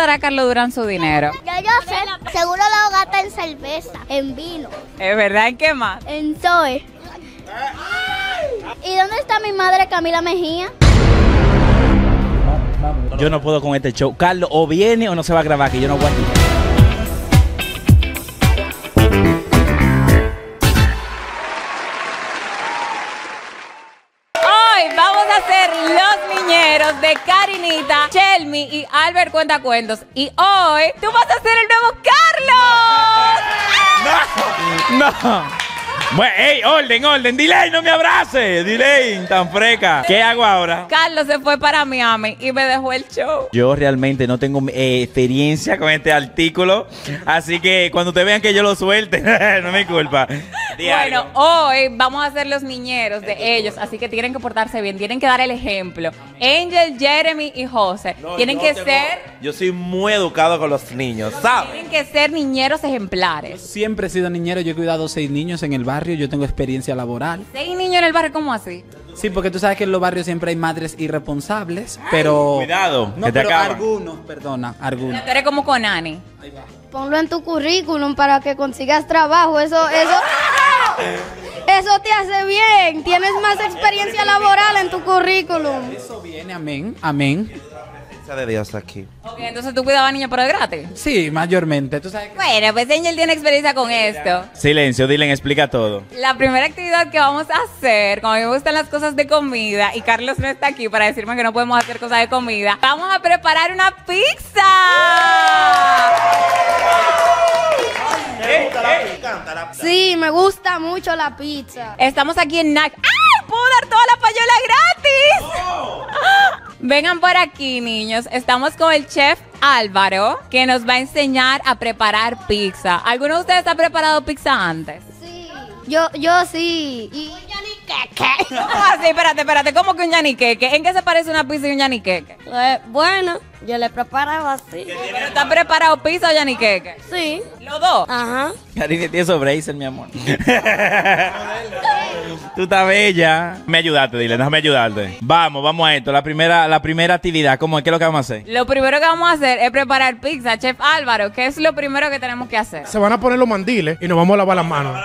gastará Carlos Durán su dinero? Ya yo sé, seguro lo gasta en cerveza, en vino, ¿Es verdad? ¿En qué más? en Zoe. ¿Y dónde está mi madre Camila Mejía? Yo no puedo con este show. Carlos, o viene o no se va a grabar, que yo no aguanto. Hoy Y Albert Cuentacuentos. Y hoy tú vas a ser el nuevo Carlos. No. Bueno, ey, orden, orden. Delay, no me abrace. Delay, tan freca. ¿Qué hago ahora? Carlos se fue para Miami y me dejó el show. Yo realmente no tengo eh, experiencia con este artículo, así que cuando te vean que yo lo suelte, no es mi culpa. Di Bueno, hoy vamos a ser los niñeros de ellos, así que tienen que portarse bien, tienen que dar el ejemplo. Angel, Jeremy y José tienen que ser Yo soy muy educado con los niños, ¿sabes? tienen que ser niñeros ejemplares. Siempre he sido niñero, yo he cuidado seis niños en el barrio, yo tengo experiencia laboral. Seis niños en el barrio, ¿cómo así? Sí, porque tú sabes que en los barrios siempre hay madres irresponsables, pero... cuidado, no, que te pero acaban. algunos, perdona, algunos. Tú eres como Conani. Ponlo en tu currículum para que consigas trabajo. Eso, eso, eso te hace bien. Tienes más experiencia laboral en tu currículum. Eso viene, amén, amén. Gracias de Dios aquí. Ok, entonces tú cuidabas niños pero de gratis. Sí, mayormente, tú sabes que... Bueno, pues Angel tiene experiencia con esto. Silencio, Dylan, explica todo. La primera actividad que vamos a hacer, como a mí me gustan las cosas de comida, y Carlos no está aquí para decirme que no podemos hacer cosas de comida, vamos a preparar una pizza. Sí, me gusta mucho la pizza. Estamos aquí en NAC. ¡Ay! ¡Puedo dar toda la payola gratis! ¡Ah! Vengan por aquí, niños. Estamos con el chef Álvaro, que nos va a enseñar a preparar pizza. ¿Alguno de ustedes ha preparado pizza antes? Sí. Yo, yo sí. Y ¿Cómo así? Espérate, espérate. ¿Cómo que un yaniqueque? ¿En qué se parece una pizza y un yaniqueque? Eh, bueno, yo le preparaba así. ¿Pero está preparado pizza o yaniqueque? Sí. Los dos. Ajá. Karine tiene sobre mi amor. Tú estás bella. Me ayudaste, Dylan, déjame ayudarte. Vamos, vamos a esto. La primera, la primera actividad, ¿cómo es? ¿Qué es lo que vamos a hacer? Lo primero que vamos a hacer es preparar pizza. Chef Álvaro, ¿qué es lo primero que tenemos que hacer? Se van a poner los mandiles y nos vamos a lavar las manos.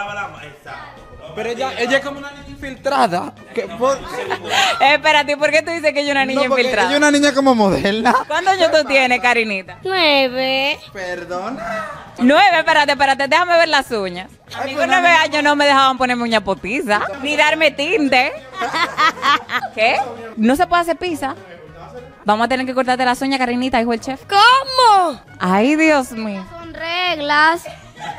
Pero ella, ella es como una niña infiltrada. Que por- Eh, espérate, ¿y ¿por qué tú dices que yo una niña No, porque infiltrada? Ella es una niña como moderna. ¿Cuántos años tú tienes, Karinita? Nueve. Perdona. Nueve, espérate, espérate, déjame ver las uñas. A mí con nueve años no me dejaban ponerme uña potiza, ni darme tinte. ¿Qué? ¿No se puede hacer pizza? Vamos a tener que cortarte las uñas, Karinita, dijo el chef. ¿Cómo? Ay, Dios mío. Son reglas.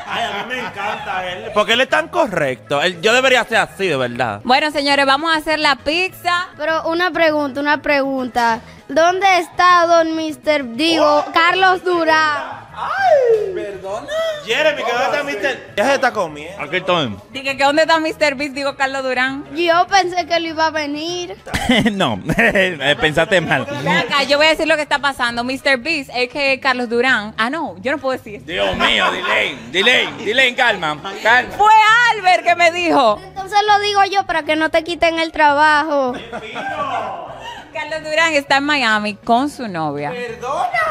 Ay, a mí me encanta él. Porque él es tan correcto. Él- yo debería ser así, de verdad. Bueno, señores, vamos a hacer la pizza. Pero una pregunta, una pregunta. ¿Dónde está don Mr. Digo, Carlos Durán? Jeremy, que dónde está Mister? Ya se está comiendo. Aquí estoy. Dije que dónde está Mr. Beast, digo Carlos Durán. Yo pensé que él iba a venir. no, eh, pensaste mal. Ven acá, yo voy a decir lo que está pasando. Mr. Beast es que Carlos Durán. Ah, no, yo no puedo decir. Dios mío, delay, delay, delay, calma, calma. Fue Albert que me dijo. Entonces lo digo yo para que no te quiten el trabajo. Carlos Durán está en Miami con su novia.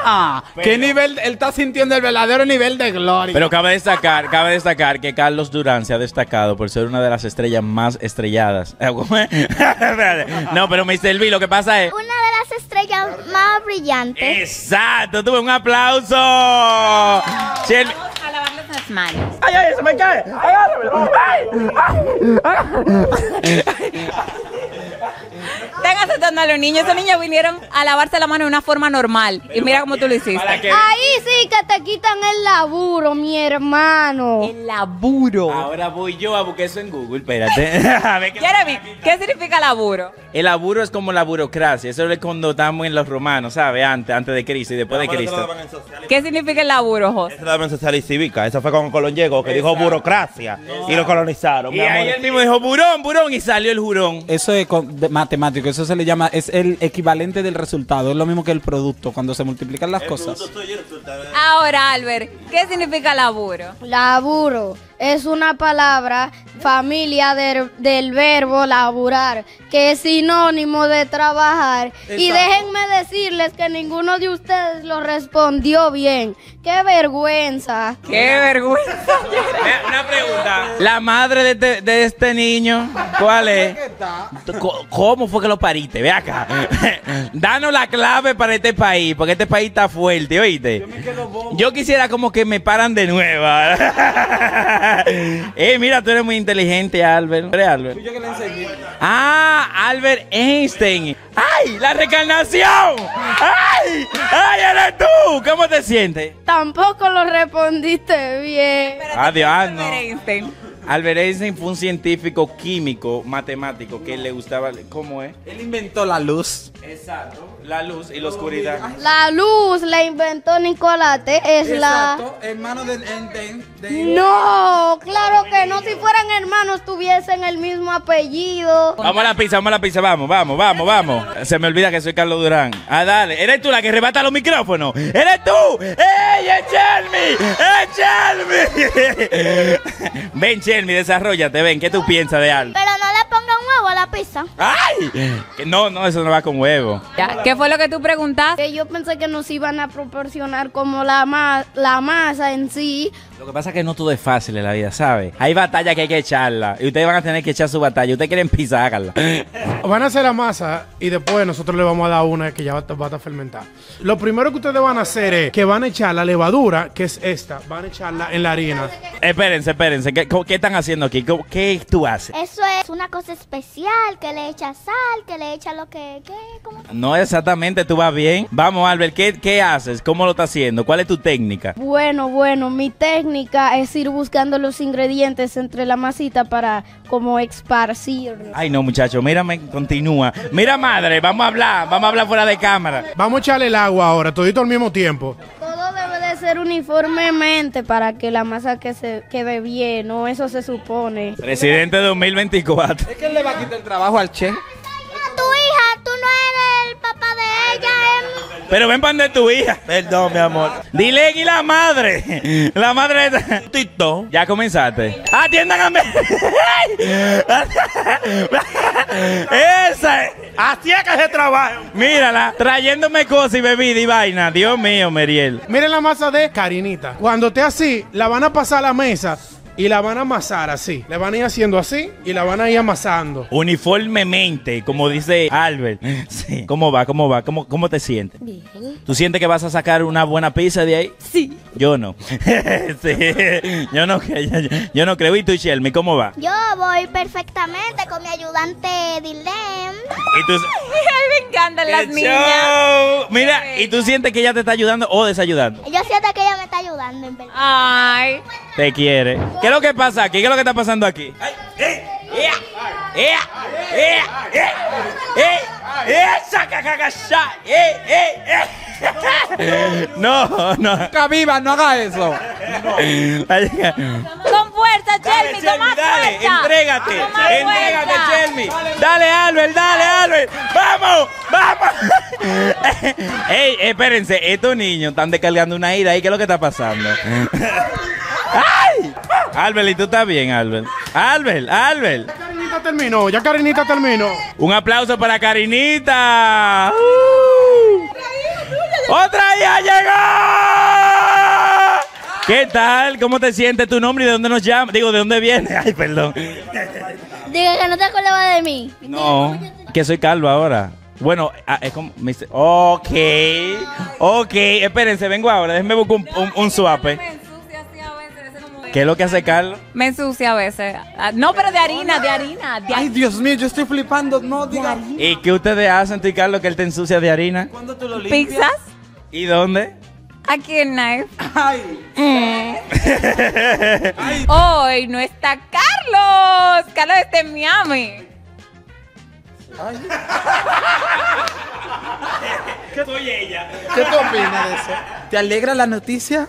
Ah, ¿qué nivel? Él está sintiendo el verdadero nivel de gloria. Pero cabe destacar, cabe destacar que Carlos Durán se ha destacado por ser una de las estrellas más estrelladas. No, pero Mr. B, lo que pasa es. Una de las estrellas más brillantes. Exacto, tuve un aplauso. A las manos. ¡Ay, ay, se me cae! ¡Agárramelo! ¡Ay! Están aceptando a los niños. Esos niños vinieron a lavarse la mano de una forma normal. Y mira cómo tú lo hiciste. Ahí sí que te quitan el laburo, mi hermano. El laburo. Ahora voy yo a buscar eso en Google, espérate. A ver qué- Jeremy, ¿qué significa laburo? El laburo es como la burocracia. Eso es cuando estamos en los romanos, ¿sabes? Antes, antes de Cristo y después de Cristo. ¿Qué significa el laburo, José? Eso también social y cívica. Eso fue cuando Colón llegó, que dijo burocracia. Y lo colonizaron. Y ahí él mismo dijo, burón, burón, y salió el jurón. Eso es con- de- matemático, eso se le llama, es el equivalente del resultado, es lo mismo que el producto, cuando se multiplican las cosas. Ahora, Albert, ¿qué significa laburo? Laburo. Es una palabra familia del, del verbo laburar, que es sinónimo de trabajar. Y déjenme decirles que ninguno de ustedes lo respondió bien. ¡Qué vergüenza! ¡Qué vergüenza! Una pregunta. La madre de este, de este niño, ¿cuál es? ¿Cómo fue que lo pariste? Ve acá. Danos la clave para este país, porque este país está fuerte, ¿oíste? Yo quisiera como que me paran de nueva. eh, mira, tú eres muy inteligente, Albert. ¿Eres Albert? Ah, Albert Einstein. ¡Ay, la reencarnación! ¡Ay! ¡Ay, eres tú! ¿Cómo te sientes? Tampoco lo respondiste bien. Adiós, ah, no. Albert Einstein. Albert Einstein fue un científico químico, matemático, que le gustaba... ¿Cómo es? Él inventó la luz. Exacto. La luz y la oscuridad. La luz la inventó Nicolate, es la... Exacto, hermano del Einstein. de- No, claro que no. Si fueran hermanos tuviesen el mismo apellido. Vamos a la pizza, vamos a la pizza, vamos, vamos, vamos, vamos. Se me olvida que soy Carlos Durán. Ah, dale. ¿Eres tú la que rebata los micrófonos? ¡Eres tú! ¡Ey, es Chelmi! ¡Es Chelmi! ven, Chelmi, desarrollate, ven. ¿Qué tú piensas de algo? Pero no le a la pizza. ¡Ay! Que No, no, eso no va con huevo. Ya, ¿Qué fue lo que tú preguntaste? Que yo pensé que nos iban a proporcionar como la, ma- la masa en sí. Lo que pasa es que no todo es fácil en la vida, ¿sabes? Hay batallas que hay que echarla. Y ustedes van a tener que echar su batalla. Ustedes quieren pizza, háganla. Van a hacer la masa y después nosotros le vamos a dar una que ya va, a- va a estar fermentada. Lo primero que ustedes van a hacer es que van a echar la levadura, que es esta, van a echarla en la harina. espérense, espérense. ¿Qué, están haciendo aquí? ¿Cómo- ¿Qué tú haces? Eso es una cosa especial, que le echa sal, que le echa lo que... ¿Qué? ¿Cómo? No exactamente, tú vas bien. Vamos, Albert, ¿qué, qué haces? ¿Cómo lo estás haciendo? ¿Cuál es tu técnica? Bueno, bueno, mi técnica es ir buscando los ingredientes entre la masita para como esparcirlo. Ay, no, muchacho, mírame, continúa. Mira, madre, vamos a hablar, vamos a hablar fuera de cámara. Vamos a echarle el agua ahora, todito al mismo tiempo. Todo debe de ser uniformemente para que la masa que se quede bien, ¿no? Eso se supone. Presidente 2024. Es que él le va a quitar el trabajo al che. Pero ven pan de tu hija. Perdón, mi amor. Dile y la madre. La madre de... Tito. Ya comenzaste. Atiendan a mí. Esa. es- Así es que se trabaja. Mírala, trayéndome cosas y bebida y vaina. Dios mío, Meriel. Miren la masa de Karinita. Cuando esté así, la van a pasar a la mesa y la van a amasar así. Le van a ir haciendo así y la van a ir amasando. Uniformemente, como dice Albert. Sí. ¿Cómo va? ¿Cómo va? ¿Cómo, cómo te sientes? Bien. ¿Tú sientes que vas a sacar una buena pizza de ahí? Sí. Yo no. Sí. Yo no, yo, yo no creo. ¿Y tú, Shelmy, cómo va? Yo voy perfectamente con mi ayudante Dilem. ¿Y tú, Ay, me encantan las ¡Qué niñas. show! Mira, ¿y tú sientes que ella te está ayudando o desayudando? Yo siento que ella me está ayudando, en verdad. Ay. Te quiere. ¿Qué es lo que pasa aquí? ¿Qué es lo que está pasando aquí? ¡Eh! ¡Eh! ¡Eh! ¡Eh! ¡Eh! ¡Eh! ¡Eh! No, no. Nunca viva, no haga eso. Con fuerza, Chelmi, más Chelmi, dale, fuerza. entrégate, entrégate, fuerza. Chelmi. Dale, Albert, dale, Albert. Vamos, vamos. Ey, espérense, estos niños están descargando una ira ahí. ¿Qué es lo que está pasando? ¡Ay! Albert, ¿y tú estás bien, Albert? Albert, Albert. Ya Karinita terminó, ya Karinita terminó. Un aplauso para Karinita. ¡Uh! ¡Otra ya llegó! ¿Qué tal? ¿Cómo te sientes? ¿Tu nombre y de dónde nos llamas? Digo, ¿de dónde viene? Ay, perdón. Diga que no te acordabas de mí. No, que soy calvo ahora. Bueno, ah, es como... Ok, ok. Espérense, vengo ahora. Déjenme buscar un, un, un suape. ¿Qué es lo que hace Carlos? Me ensucia a veces. Ah, No, pero de harina, de harina. De Ay, harina. Dios mío, yo estoy flipando. No, diga. ¿Y qué ustedes hacen, tú y Carlos, que él te ensucia de harina? ¿Cuándo tú lo limpias? ¿Pizzas? ¿Y dónde? Aquí en Knife. Ay, Hoy no está Carlos. Carlos está en Miami. Soy ella. ¿qué tú opinas de eso? ¿Te alegra la noticia?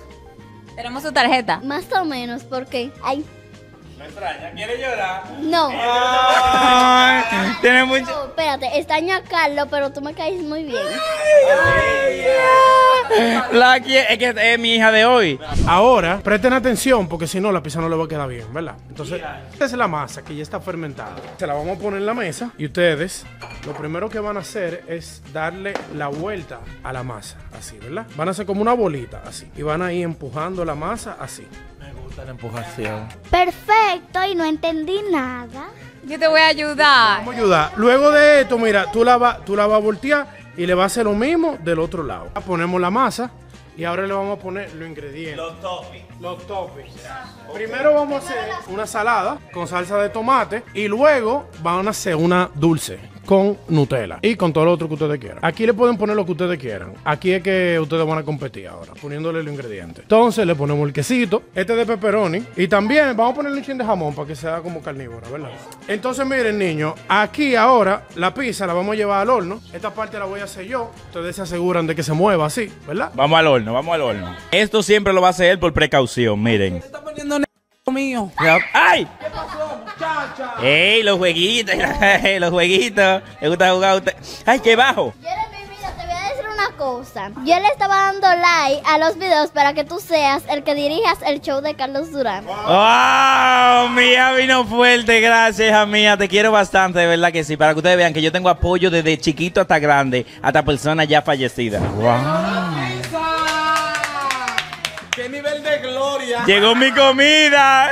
Tenemos su tarjeta. Más o menos, porque... Ay, ¿Quieres llorar? No. Ay, tiene mucho. No, espérate, extraño a Carlos, pero tú me caes muy bien. La quie- es que es mi hija de hoy. Ahora, presten atención porque si no la pizza no le va a quedar bien, ¿verdad? Entonces, esta es la masa que ya está fermentada. Se la vamos a poner en la mesa y ustedes lo primero que van a hacer es darle la vuelta a la masa, así, ¿verdad? Van a hacer como una bolita, así. Y van a ir empujando la masa así. La empujación. Perfecto, y no entendí nada. Yo te voy a ayudar. Vamos a ayudar. Luego de esto, mira, tú la, va- tú la vas a voltear y le vas a hacer lo mismo del otro lado. Ponemos la masa y ahora le vamos a poner los ingredientes. Los toppings. Los toppings. Primero vamos a hacer una salada con salsa de tomate y luego van a hacer una dulce con Nutella y con todo lo otro que ustedes quieran. Aquí le pueden poner lo que ustedes quieran. Aquí es que ustedes van a competir ahora, poniéndole los ingredientes. Entonces le ponemos el quesito, este de pepperoni y también vamos a ponerle un chin de jamón para que sea como carnívora, ¿verdad? Entonces miren niños, aquí ahora la pizza la vamos a llevar al horno. Esta parte la voy a hacer yo. Ustedes se aseguran de que se mueva así, ¿verdad? Vamos al horno, vamos al horno. Esto siempre lo va a hacer él por precaución, miren. Mío. ¡Ay! ¡Ey, los jueguitos! los jueguitos. ¿Le gusta jugar a usted? ¡Ay, qué bajo! Jeremy, mira, te voy a decir una cosa. Yo le estaba dando like a los videos para que tú seas el que dirijas el show de Carlos Durán. ¡Wow! Mía vino fuerte, gracias, hija mía. Te quiero bastante, de verdad que sí. Para que ustedes vean que yo tengo apoyo desde chiquito hasta grande, hasta personas ya fallecidas. ¡Qué ¡Llegó mi comida!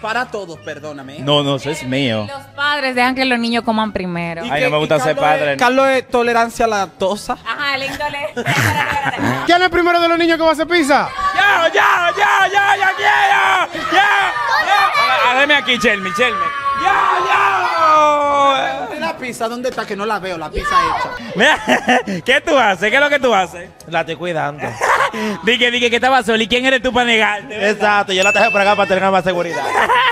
Para todos, perdóname. No, no, eso es mío. Los padres dejan que los niños coman primero. Ay, no me gusta ser padre. Carlos es tolerancia a la lactosa. Ajá, el índole. ¿Quién es el primero de los niños que va a hacer pizza? ¡Ya, ya, ya, ya, ya quiero! ¡Ya! ¡Ya! Hágame aquí, Chelmi, Chelmi. ¡Ya, ya! La pizza, ¿dónde está? Que no la veo, la pizza hecha. Mira, ¿qué tú haces? ¿Qué es lo que tú haces? La estoy cuidando. Dije, dije que estaba solo. ¿Y quién eres tú para negarte? Exacto, yo la traje por acá para tener más seguridad.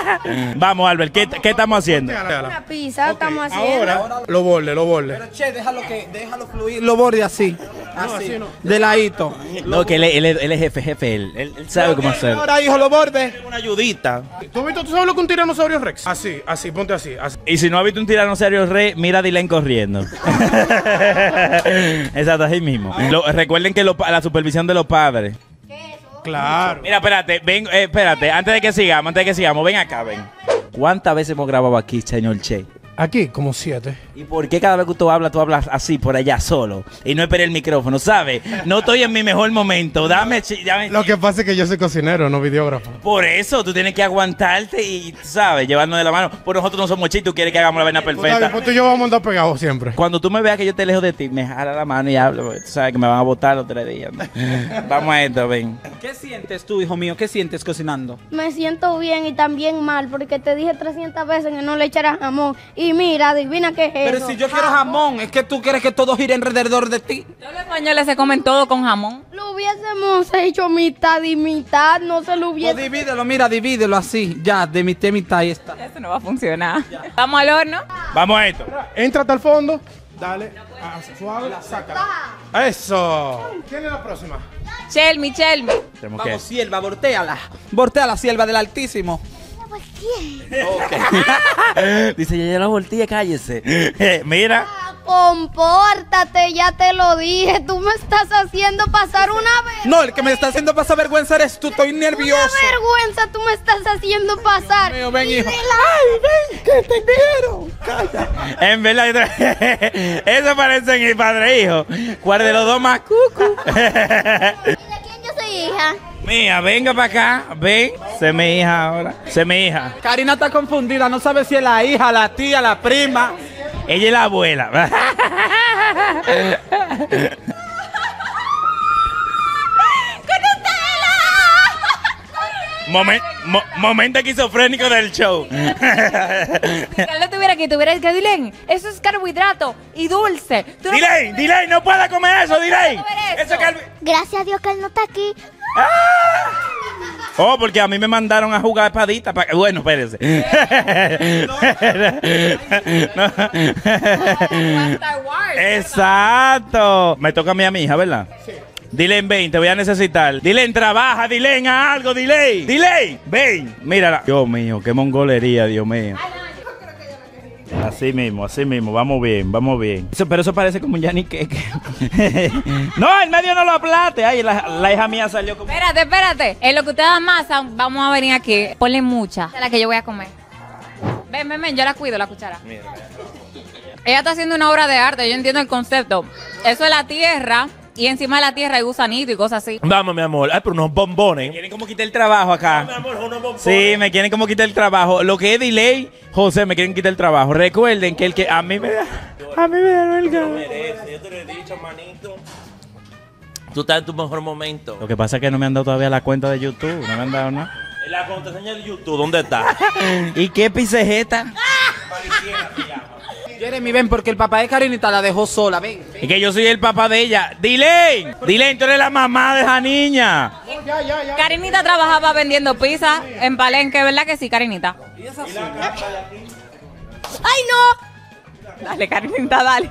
Vamos, Albert, ¿qué, qué estamos haciendo? Una pizza estamos haciendo. Ahora, lo bordes, lo bordes. Pero che, déjalo que, déjalo fluir. Lo borde así. Así. De ladito. No, que él, es- él es- él es jefe, jefe, él, él, sabe cómo hacerlo. Ahora, hijo, lo borde. Una ayudita. ¿Tú has visto, tú sabes lo que un tiranosaurio rex? Así, así, ponte así, así. Y si no ha visto un tiranosaurio mira a Dylan corriendo. Exacto, así mismo. Lo- recuerden que lo pa- la supervisión de los padres. Claro. Mira, espérate, ven, eh, espérate, antes de que sigamos, antes de que sigamos, ven acá, ven. ¿Cuántas veces hemos grabado aquí, señor Che? Aquí, como siete. ¿Y por qué cada vez que tú hablas, tú hablas así por allá solo? Y no esperé el micrófono, ¿sabes? No estoy en mi mejor momento. Dame, dame Lo que pasa es que yo soy cocinero, no videógrafo. Por eso tú tienes que aguantarte y, ¿sabes? Llevarnos de la mano. Por nosotros no somos chicos, tú quieres que hagamos la vaina Pues, perfecta. pues tú y yo vamos a andar pegados siempre. Cuando tú me veas que yo te lejos de ti, me jala la mano y hablo. porque Tú sabes que me van a botar los tres días. ¿no? Vamos a esto, ven. ¿Qué sientes tú, hijo mío? ¿Qué sientes cocinando? Me siento bien y también mal porque te dije 300 veces que no le echaras jamón. Y mira, adivina qué es Pero eso. si yo quiero jamón, es que tú quieres que todo gire alrededor de ti. Los españoles se comen todo con jamón. Lo hubiésemos hecho mitad y mitad, no se lo Pues hubiese... divídelo, mira, divídelo así. Ya, de mitad a mitad ahí está. Eso no va a funcionar. Vamos al horno. Vamos a esto. Entra hasta el fondo, dale, ah, suave, sácala. Eso. ¿Quién es la próxima? Chelmi, Chelmi. Tenemos que. Vamos, sierva, volteala. Voltea sierva del Altísimo. Dice, ya, ya la volteé, cállese. Mira. Compórtate, ya te lo dije. Tú me estás haciendo pasar una vez. No, el que me está haciendo pasar vergüenza eres tú. Estoy nervioso. Una vergüenza tú me estás haciendo pasar. Mío, ven, hijo. de la- ¿Qué te dijeron? Calla. En verdad, eso parece mi padre e hijo. ¿Cuál de los dos más cucu? ¿Y de quién yo soy hija? Mía, venga para acá. Ven. Sé mi hija ahora. Sé mi hija. Karina está confundida. No sabe si es la hija, la tía, la prima. Ella es la abuela. Momen- mo- momento esquizofrénico del show. Si Carlos tuviera que tuviera que Dilen, eso es carbohidrato y dulce. No- delay, no puedes comer eso. No comer eso. Gracias a Dios que él no está aquí. Oh, porque a mí me mandaron a jugar espadita. pa- Bueno, Wars. Exacto. Me toca a mí a mi hija, ¿verdad? Dilen, ven, te voy a necesitar. Dilen, trabaja, Dilen, haz algo, Dilen. Dilen, ven. Mírala. Dios mío, qué mongolería, Dios mío. Así mismo, así mismo, vamos bien, vamos bien. Eso, pero eso parece como un Yanni Cake. no, el medio no lo aplate. Ay, la, la hija mía salió como. Espérate, espérate. En lo que ustedes amasan, vamos a venir aquí. Ponle mucha. De la que yo voy a comer. Ven, ven, ven, yo la cuido, la cuchara. Ella está haciendo una obra de arte, yo entiendo el concepto. Eso es la tierra y encima de la tierra hay gusanito y cosas así. Vamos, mi amor. Ay, pero unos bombones. Quieren como quitar el trabajo acá. Mi amor, unos bombones. Sí, me quieren como quitar el trabajo. Lo que es delay, José, me quieren quitar el trabajo. Recuerden que el que a mí me da. A mí me da el mereces, Yo te lo he dicho, manito. Tú estás en tu mejor momento. Lo que pasa es que no me han dado todavía la cuenta de YouTube. No me han dado nada. La contraseña de YouTube, ¿dónde está? ¿Y qué pisejeta? Jeremy, ven, porque el papá de Karinita la dejó sola, ven. Es que yo soy el papá de ella. Dilén, Dilén, tú eres la mamá de esa niña. Karinita trabajaba vendiendo pizza en Palenque, ¿verdad que sí, Karinita? ¡Ay, no! Dale, Karinita, dale.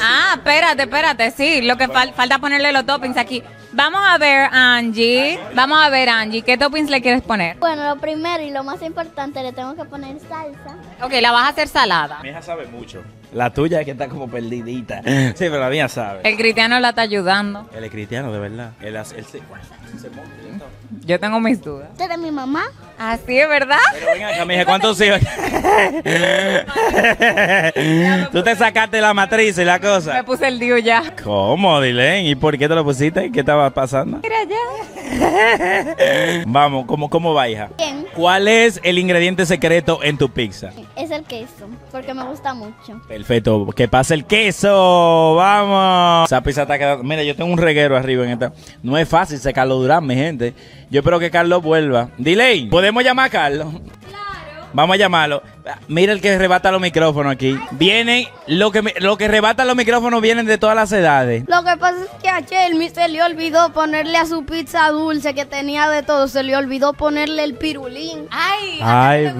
Ah, espérate, espérate, sí, lo que fal- falta ponerle los toppings aquí. Vamos a ver, Angie. Vamos a ver, Angie, ¿qué toppings le quieres poner? Bueno, lo primero y lo más importante, le tengo que poner salsa. Ok, la vas a hacer salada. Mi hija sabe mucho. La tuya es que está como perdidita. Sí, pero la mía sabe. El cristiano la está ayudando. Él es cristiano, de verdad. Él, hace- él se, se monta y todo. Yo tengo mis dudas. ¿Usted es mi mamá? Así es, ¿verdad? Pero ven acá, mija, ¿cuántos hijos? Tú te sacaste la matriz y la Me cosa. puse el dio ya. ¿Cómo, Dilén? ¿Y por qué te lo pusiste? ¿Qué estaba pasando? Mira ya. Vamos, ¿cómo, ¿cómo va, hija? Bien. ¿Cuál es el ingrediente secreto en tu pizza? Es el queso, porque me gusta mucho. Perfecto, que pase el queso, vamos. Esa pizza está quedando. Mira, yo tengo un reguero arriba en esta. No es fácil ser Carlos Durán, mi gente. Yo espero que Carlos vuelva. Delay, ¿podemos llamar a Carlos? Claro. Vamos a llamarlo. Mira el que rebata los micrófonos aquí. Vienen, lo que, me- lo que rebata los micrófonos vienen de todas las edades. Lo que pasa es que a Chelmi se le olvidó ponerle a su pizza dulce que tenía de todo, se le olvidó ponerle el pirulín. Ay, Ay, ¿a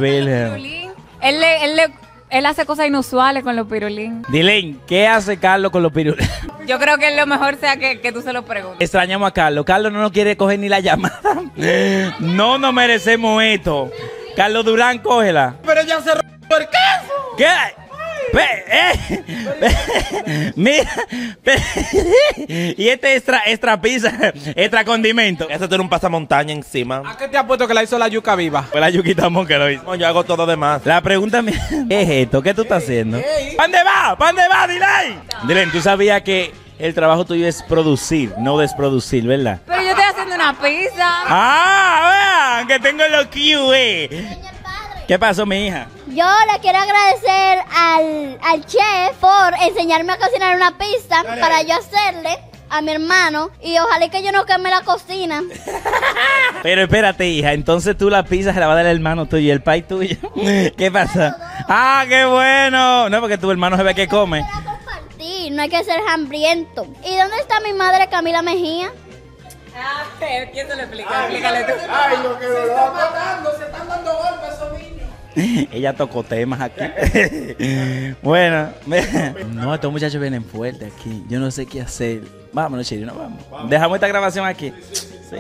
pirulín? Él, le- él, le- él hace cosas inusuales con los pirulín. Delay, ¿qué hace Carlos con los pirulos? Yo creo que lo mejor sea que, que tú se lo preguntes. Extrañamos a Carlos. Carlos no nos quiere coger ni la llamada. No nos merecemos esto. Carlos Durán, cógela. Pero ella se rompió el queso. ¿Qué? Pe- eh, pe- Mira, pe- y este extra, extra pizza, extra condimento. Eso tiene un pasamontaña encima. ¿A qué te ha puesto que la hizo la yuca viva? Fue la Yuquita Mon que lo hizo. No, yo hago todo de más. La pregunta mía, ¿qué es esto? ¿Qué tú estás haciendo? ¿Para dónde va? ¿Para dónde va, Dylan? Dylan, tú sabías que el trabajo tuyo es producir, no desproducir, ¿verdad? Pero yo estoy haciendo una pizza. Ah, vean, que tengo los QE. ¿Qué pasó, mi hija? Yo le quiero agradecer al, al chef por enseñarme a cocinar una pizza para yo hacerle a mi hermano y ojalá que yo no queme la cocina. Pero espérate, hija, entonces tú la pizza se la va a dar el hermano tuyo y el pai tuyo. ¿Qué pasa? Ah, qué bueno. No, porque tu hermano se ve que come. No hay que ser hambriento. ¿Y dónde está mi madre Camila Mejía? Ah, ¿Quién se lo explica? Explícale tú. Ay, lo que lo están matando, se están dando golpes esos niños. Ella tocó temas aquí. bueno, no, estos muchachos vienen fuertes aquí. Yo no sé qué hacer. Vámonos, Chiri, no vamos. Dejamos esta grabación aquí. Sí,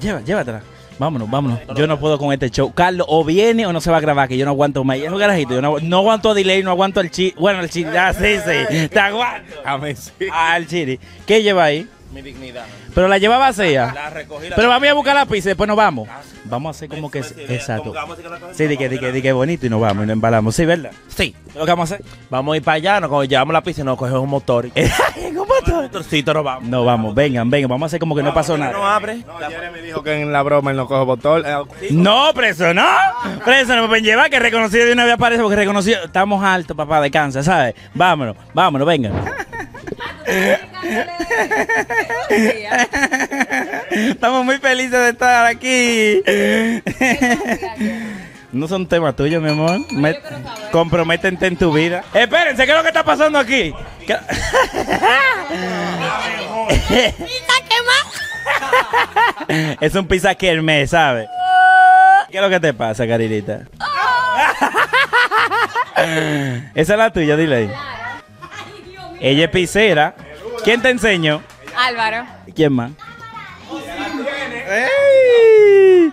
lleva, llévatela. Vámonos, vámonos. Yo no puedo con este show. Carlos, o viene o no se va a grabar, que yo no aguanto más. Es un garajito. Yo no, no aguanto a delay, no aguanto al chiri. Bueno, el chiri. Ah, sí, sí. Te aguanto. Al chiri. ¿Qué lleva ahí? Mi dignidad. Pero la lleva vacía. La recogí. La Pero vamos a buscar la pizza y después nos vamos. Vamos a hacer como que... Pues, Exacto. como que Sí, di que, di que, di que bonito y nos vamos y nos embalamos. Sí, ¿verdad? Sí. ¿Es lo que vamos a hacer? Vamos a ir para allá, no, cuando llevamos la pizza nos cogemos un motor. ¿Cómo Un motorcito nos vamos. No, vamos, vengan, vengan. Vamos a hacer como que no pasó No nada. abre. Jeremy dijo que en la broma él no coge botón. Eh, No, preso, no. Preso, no me pueden llevar, que reconocido de una vez aparece porque reconocido. Estamos altos, papá, de cáncer, ¿sabes? Vámonos, vámonos, vengan. Estamos muy felices de estar aquí. No son temas tuyos, mi amor. Me- comprométete en tu vida. Espérense, ¿qué es lo que está pasando aquí? ¿Qué- es un pizza kermés, ¿sabes? ¿Qué es lo que te pasa, Carinita? Esa es la tuya, dile ahí. Ella es pizzera. ¿Quién te enseñó? Álvaro. ¿Quién más? ¡Ey!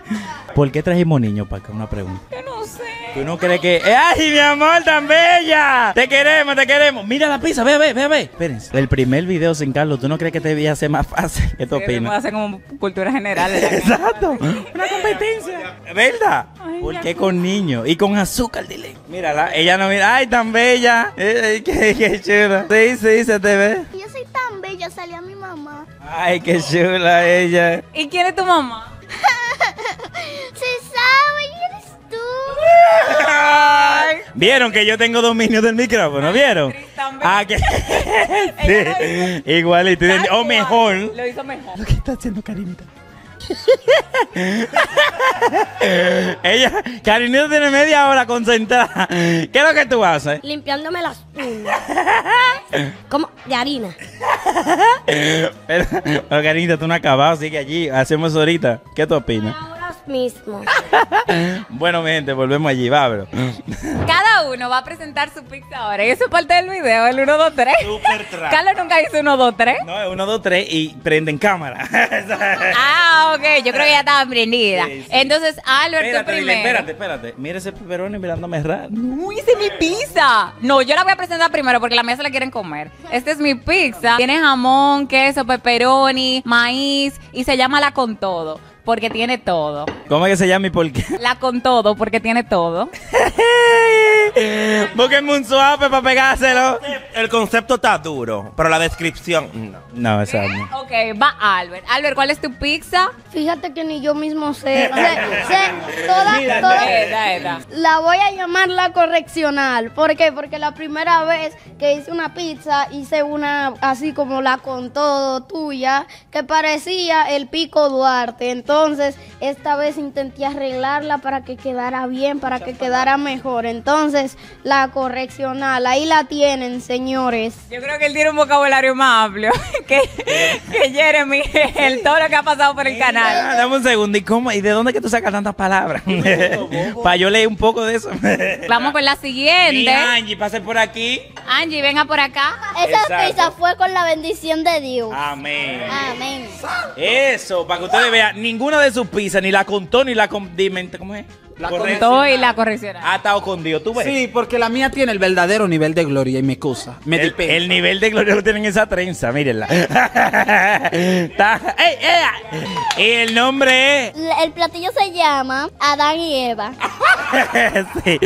¿Por qué trajimos niños para acá? Una pregunta. Yo no sé. ¿Tú no crees que.? ¡Ay, mi amor, tan bella! Te queremos, te queremos. Mira la pizza, ve, ve, ve, ve. Espérense. El primer video sin Carlos, ¿tú no crees que te debía ser más fácil? ¿Qué tú opinas? hacer como cultura general. Exacto. Una competencia. ¿Verdad? Ay, ¿Por qué con niños? Y con azúcar, dile. Mírala, ella no mira. ¡Ay, tan bella! ¡Ay, qué, qué chula! Sí, sí, se te ve. Yo soy tan bella, salió mi mamá. ¡Ay, qué chula ella! ¿Y quién es tu mamá? ¿Vieron que yo tengo dominio del micrófono? ¿Vieron? Ah, que... Sí, igualito. O mejor. Lo hizo mejor. ¿Qué está haciendo Karinita? Ella, Karinita tiene media hora concentrada. ¿Qué es lo que tú haces? Limpiándome las uñas. ¿Cómo? De harina. Pero, pero Karinita, tú no has acabado, sigue allí. Hacemos ahorita. ¿Qué tú opinas? Ahora mismo. Bueno, mi gente, volvemos allí, va, bro. Cada uno va a presentar su pizza ahora. Y eso es parte del video, el 1, 2, 3. Super. Carlos nunca hizo 1, 2, 3. No, es uno, dos, tres y prenden cámara. Ah, ok. Yo creo que ya estaba prendida. Sí, sí. Entonces, Albert, tú espérate, dile, primero. espérate, espérate. Mira ese peperoni mirándome raro. Uy, hice mi pizza. No, yo la voy a presentar primero porque la mía se la quieren comer. Esta es mi pizza. Tiene jamón, queso, pepperoni, maíz y se llama la con todo porque tiene todo. ¿Cómo es que se llama y por qué? La con todo porque tiene todo. Búsquenme un suave para pegárselo. El concepto está duro, pero la descripción no. No, exacto. Ok, va Albert. Albert, ¿cuál es tu pizza? Fíjate que ni yo mismo sé. sé, sé toda, toda- Esta, esta. La voy a llamar la correccional. ¿Por qué? Porque la primera vez que hice una pizza, hice una así como la con todo tuya, que parecía el pico Duarte. Entonces, esta vez intenté arreglarla para que quedara bien, para que quedara mejor. Entonces, la correccional, ahí la tienen, señores. Yo creo que él tiene un vocabulario más amplio que, que Jeremy, el todo lo que ha pasado por el Ah, canal. dame un segundo. ¿Y cómo? ¿Y de dónde que tú sacas tantas palabras? para yo leer un poco de eso. Vamos con la siguiente. Angie, pase por aquí. Angie, venga por acá. Esa pizza fue con la bendición de Dios. Amén. Amén. Eso, para que ustedes vean, ninguna de sus pizzas, ni la contó ni la condimenta. ¿Cómo es? La. Todo y la correccional. Ha estado con Dios, tú ves. Sí, porque la mía tiene el verdadero nivel de gloria y me excusa. Me El, dispensa. el nivel de gloria lo tienen en esa trenza, mírenla. Está- ¡Ey, ey! Y el nombre es. L- El platillo se llama Adán y Eva. Sí.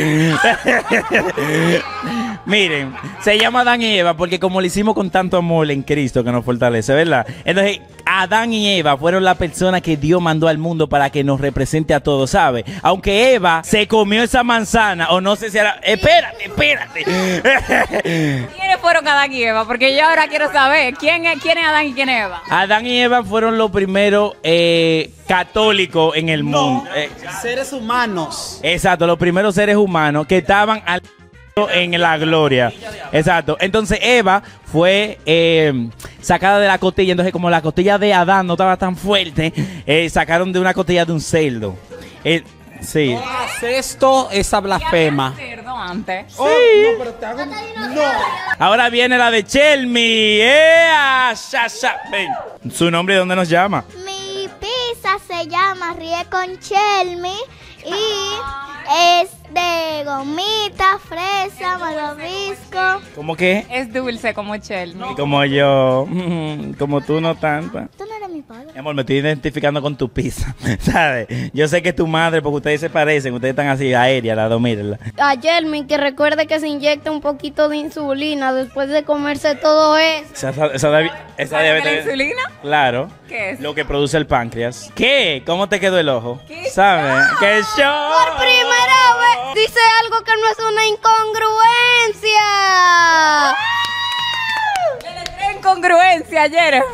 Miren, se llama Adán y Eva porque como lo hicimos con tanto amor en Cristo que nos fortalece, ¿verdad? Entonces, Adán y Eva fueron la persona que Dios mandó al mundo para que nos represente a todos, ¿sabe? Aunque Eva se comió esa manzana, o no sé si era... Espérate, espérate. ¿Quiénes fueron Adán y Eva? Porque yo ahora quiero saber quién es, quién es Adán y quién es Eva. Adán y Eva fueron los primeros eh, católicos en el mundo. Eh, Seres humanos. Exacto, los primeros seres humanos que estaban al en la gloria. Exacto. Entonces Eva fue eh, sacada de la costilla. Entonces, como la costilla de Adán no estaba tan fuerte, eh, sacaron de una costilla de un cerdo. Eh, sí. Haz esto, esa blasfema. Antes. Ahora viene la de Chelmi. Su nombre, ¿de dónde nos llama? Mi pizza se llama Rie con Chelmi y es de gomita, fresa, malvavisco. ¿Cómo que? Es dulce como Chelmy. Como yo. Mm, Como tú, no tanta. Tú no eres mi padre. Mi amor, me estoy identificando con tu pizza, ¿sabes? Yo sé que es tu madre porque ustedes se parecen, ustedes están así aéreas, la dos, mírenla. A Jeremy que recuerde que se inyecta un poquito de insulina después de comerse todo eso. Esa, esa, esa esa ¿Sabe diabetes- la insulina? Claro. ¿Qué es? Lo que produce el páncreas. ¿Qué? ¿Cómo te quedó el ojo? ¿Qué ¿Sabes? ¡Qué show! Por primera vez dice algo que no es una incongruencia. Le entré en congruencia, Jeremy.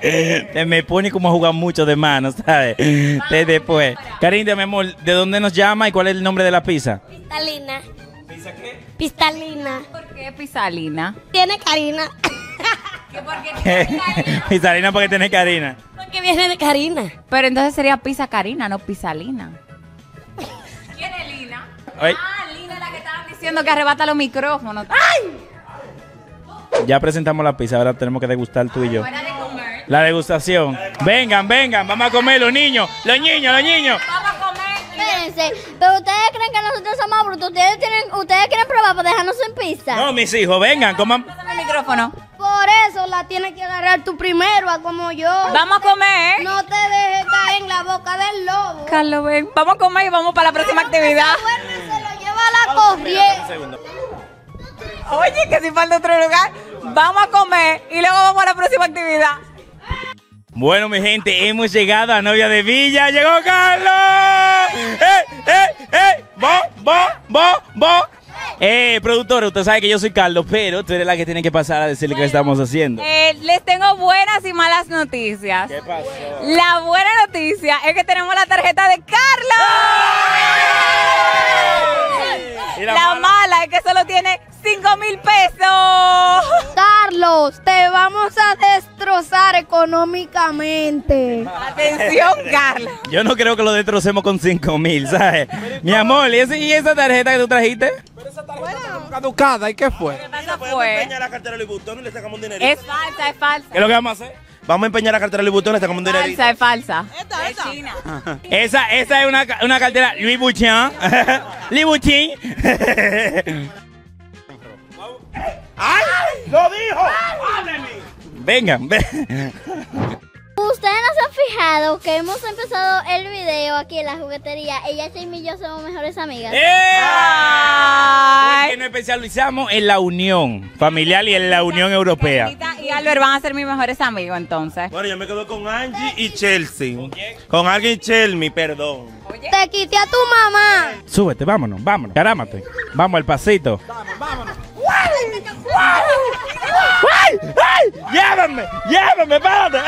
Te me pone como a jugar mucho de manos, ¿sabes? De después. Cariño, mi amor, ¿de dónde nos llama y cuál es el nombre de la pizza? Pistalina. ¿Pizza qué? Pistalina. ¿Por qué pisalina? Tiene Karina. ¿Qué por qué tiene Karina? Pizzarina porque tiene Karina. Porque viene de Karina. Pero entonces sería pizza Karina, no pisalina. ¿Quién es Lina? Ay. Ah, Lina es la que estaban diciendo que arrebata los micrófonos. ¡Ay! Ya presentamos la pizza, ahora tenemos que degustar tú y yo. La degustación. Vengan, vengan, vamos a comer los niños, los niños, los niños. Espérense, pero ustedes creen que nosotros somos brutos. Ustedes, tienen, ustedes quieren probar para dejarnos en pizza. No, mis hijos, vengan, coman. El micrófono. Por eso la tienes que agarrar tú primero, a como yo. Vamos a comer. No te dejes caer en la boca del lobo. Carlos, ven. Vamos a comer y vamos para la próxima actividad. Duerme, se lo lleva a la corriente. Oye, que si falta otro lugar. Vamos a comer y luego vamos a la próxima actividad. Bueno, mi gente, hemos llegado a Novia de Villa. ¡Llegó Carlos! ¡Eh, eh, eh! ¡Bo, bo, bo, bo! Eh, productora, usted sabe que yo soy Carlos, pero tú eres la que tiene que pasar a decirle qué estamos haciendo. Eh, les tengo buenas y malas noticias. ¿Qué pasó? La buena noticia es que tenemos la tarjeta de Carlos. ¿Y la La mala? mala es que solo tiene 5 mil pesos. Carlos, te vamos a destrozar económicamente. Atención, Carlos. Yo no creo que lo destrocemos con 5 mil, ¿sabes? Mi amor, ¿y, ese- y esa tarjeta que tú trajiste? Caducada, ¿y qué fue? ¿Qué pasa fue? la cartera de Louis Vuitton y le sacamos un dinerito. Es falsa, es falsa. ¿Qué es lo que vamos a hacer? Vamos a empeñar la cartera de Louis Vuitton y le sacamos un dinerito. Falsa, es falsa. Es China. Esa, esa es una, una cartera Louis Vuitton. Louis Vuitton. ¡Lo dijo! Vengan, ven. Ustedes no se han fijado que hemos empezado el video aquí en la juguetería. Ella, Jamie y yo somos mejores amigas. ¡Eh! Porque nos especializamos en la unión familiar y en la unión europea. Carlita y Albert van a ser mis mejores amigos entonces. Bueno, yo me quedo con Angie y Chelsea. Con alguien Chelmy, perdón. Te quité a tu mamá. Súbete, vámonos, vámonos. Carámate. Vamos al pasito. ¡Ay! ¡Ay! ¡Llévame! ¡Llévame! ¡Espérate!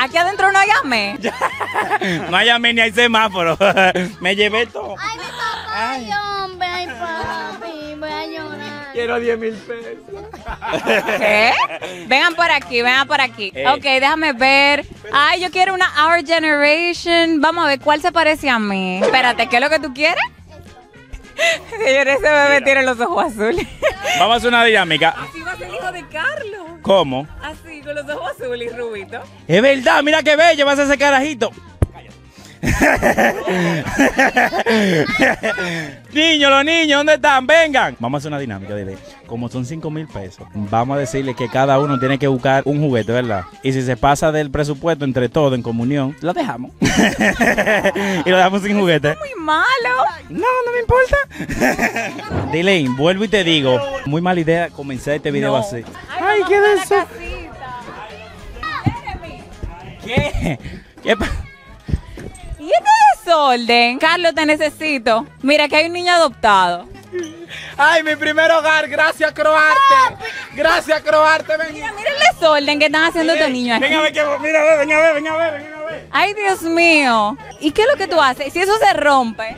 Aquí adentro no llamé. No llamé ni hay semáforo. Me llevé todo. Ay, mi papá, ay, hombre, ay, papi, voy a llorar. Quiero 10 mil pesos. ¿Qué? Vengan por aquí, vengan por aquí. Eh. Ok, déjame ver. Ay, yo quiero una Our Generation. Vamos a ver cuál se parece a mí. Espérate, ¿qué es lo que tú quieres? Señor, ese bebé tiene los ojos azules. Vamos a hacer una dinámica. Así va a ser el hijo de Carlos. ¿Cómo? Así, con los ojos azules y rubito. Es verdad, mira qué bello vas a ese carajito. niños, los niños, ¿dónde están? Vengan. Vamos a hacer una dinámica, dile. Como son 5 mil pesos, vamos a decirle que cada uno tiene que buscar un juguete, ¿verdad? Y si se pasa del presupuesto entre todos en comunión, lo dejamos. y lo dejamos sin juguete. Muy malo. No, no me importa. Dile, vuelvo y te digo, muy mala idea comenzar este video así. Ay, qué de eso. ¿Qué? ¿Qué pa- ¿Y este desorden? Carlos, te necesito. Mira que hay un niño adoptado. Ay, mi primer hogar, gracias Croarte. Gracias Croarte, ven. Mira, mira el desorden que están haciendo estos niños aquí. Venga a ver, que, mira, a ver, venga a ver, venga a ver, venga a ver. Ay, Dios mío. ¿Y qué es lo que tú haces? Si eso se rompe.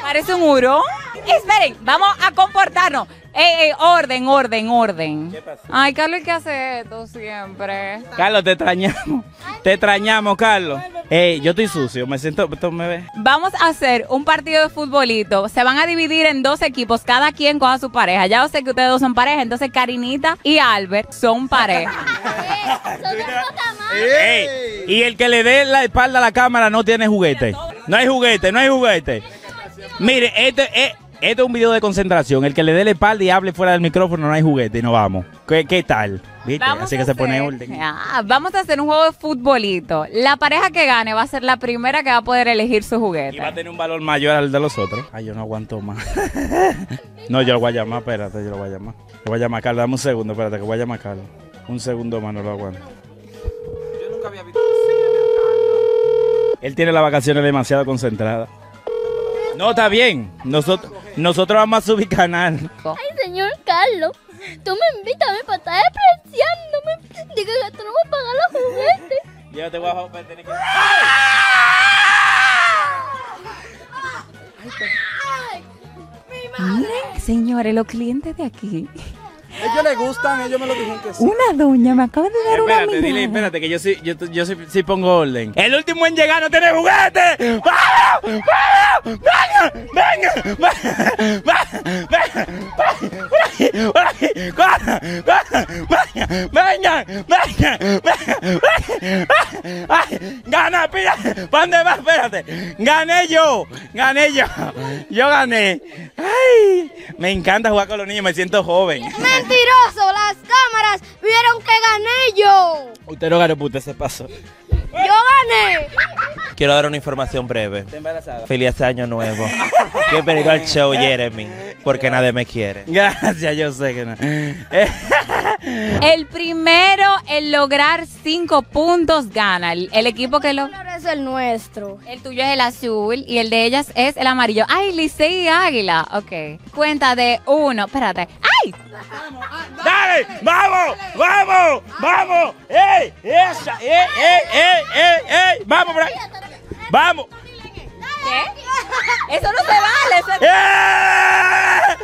Parece un hurón. Esperen, vamos a comportarnos. Ey, ey, orden, orden, orden. Ay, Carlos, ¿qué hace esto siempre? Carlos, te extrañamos. Te extrañamos, Carlos. Ey, yo estoy sucio, me siento, esto me ve. Vamos a hacer un partido de futbolito. Se van a dividir en dos equipos. Cada quien coja su pareja. Ya yo sé que ustedes dos son pareja. Entonces, Karinita y Albert son pareja. Ey, y el que le dé la espalda a la cámara no tiene juguete. No hay juguete, no hay juguete. Mire, este, eh, este es un video de concentración. El que le dé la espalda y hable fuera del micrófono no hay juguete y no vamos. ¿Qué, qué tal? ¿Viste? Vamos Así a que se pone hacer- orden. Ah, vamos a hacer un juego de futbolito. La pareja que gane va a ser la primera que va a poder elegir su Y va a juguete. tener un valor mayor al de los otros. Ay, yo no aguanto más. no, yo lo voy a llamar, espérate, yo lo voy a llamar. Lo voy a llamar a Carlos, dame un segundo, espérate, que voy a llamar a Carlos. Un segundo más, no lo aguanto. Yo nunca había visto Él tiene las vacaciones demasiado concentradas. No, está bien. Nosotros, nosotros vamos a subir canal. Ay, señor Carlos, tú me invitas a mí para estar despreciándome. Digo que tú no vas a pagar los juguetes. Yo te voy a joder, tenés que... Miren, señores, los clientes de aquí Ellos les gustan, ellos me lo dijeron que sí. Una doña me acaba de dar una Espérate, dile, mirada. espérate, que yo sí, yo, yo sí, sí pongo orden. El último en llegar no tiene juguete. ¡Vamos! ¡Vamos! ¡Venga! ¡Venga! ¡Venga! ¡Venga! ¡Venga! ¡Venga! ¡Venga! ¡Gana! ¿Para dónde vas? Espérate. ¡Gané yo! ¡Gané yo! ¡Yo gané! ¡Ay! Me encanta jugar con los niños, me siento joven. Mentiroso, las cámaras vieron que gané yo. Usted no ganó, puta, se pasó. Yo gané. Quiero dar una información breve. Feliz año nuevo. Bienvenido al show, Jeremy. Porque nadie me quiere. Gracias, yo sé que no. El primero en lograr cinco puntos gana. El, el equipo que lo... Ahora es el nuestro. El tuyo es el azul y el de ellas es el amarillo. Ay, Licey y Águila. Ok. Cuenta de uno. Espérate. ¡Ay! ¡Dale! ¡Vamos! ¡Vamos! ¡Vamos! ¡Ey! ¡Esa! ¡Ey! ¡Ey! ¡Ey! ¡Ey! ¡Ey! ¡Vamos ahí! ¡Vamos! ¿Qué? Eso no se vale. eso- ¡Eh!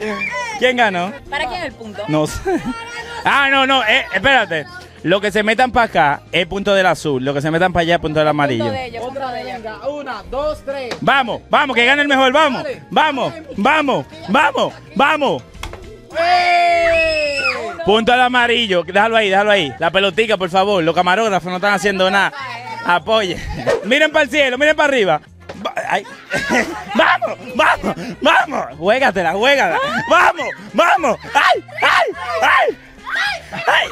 ¡Eh! ¿Quién ganó? ¿Para quién el punto? No sé. Ah, no, no. eh, espérate. Lo que se metan para acá es punto del azul. Lo que se metan para allá es punto del amarillo. Punto de ellos, punto de ellos. Venga, una, dos, tres. Vamos, vamos, que gane el mejor. Vamos, vamos, vamos, vamos, vamos. Punto al amarillo. Déjalo ahí, déjalo ahí. La pelotica, por favor. Los camarógrafos no están haciendo nada. Apoye. Miren para el cielo, miren para arriba. Ay. vamos, vamos, vamos. Juégatela, juégala. Vamos, vamos. ¡Ay, ay, ay! ¡Ay!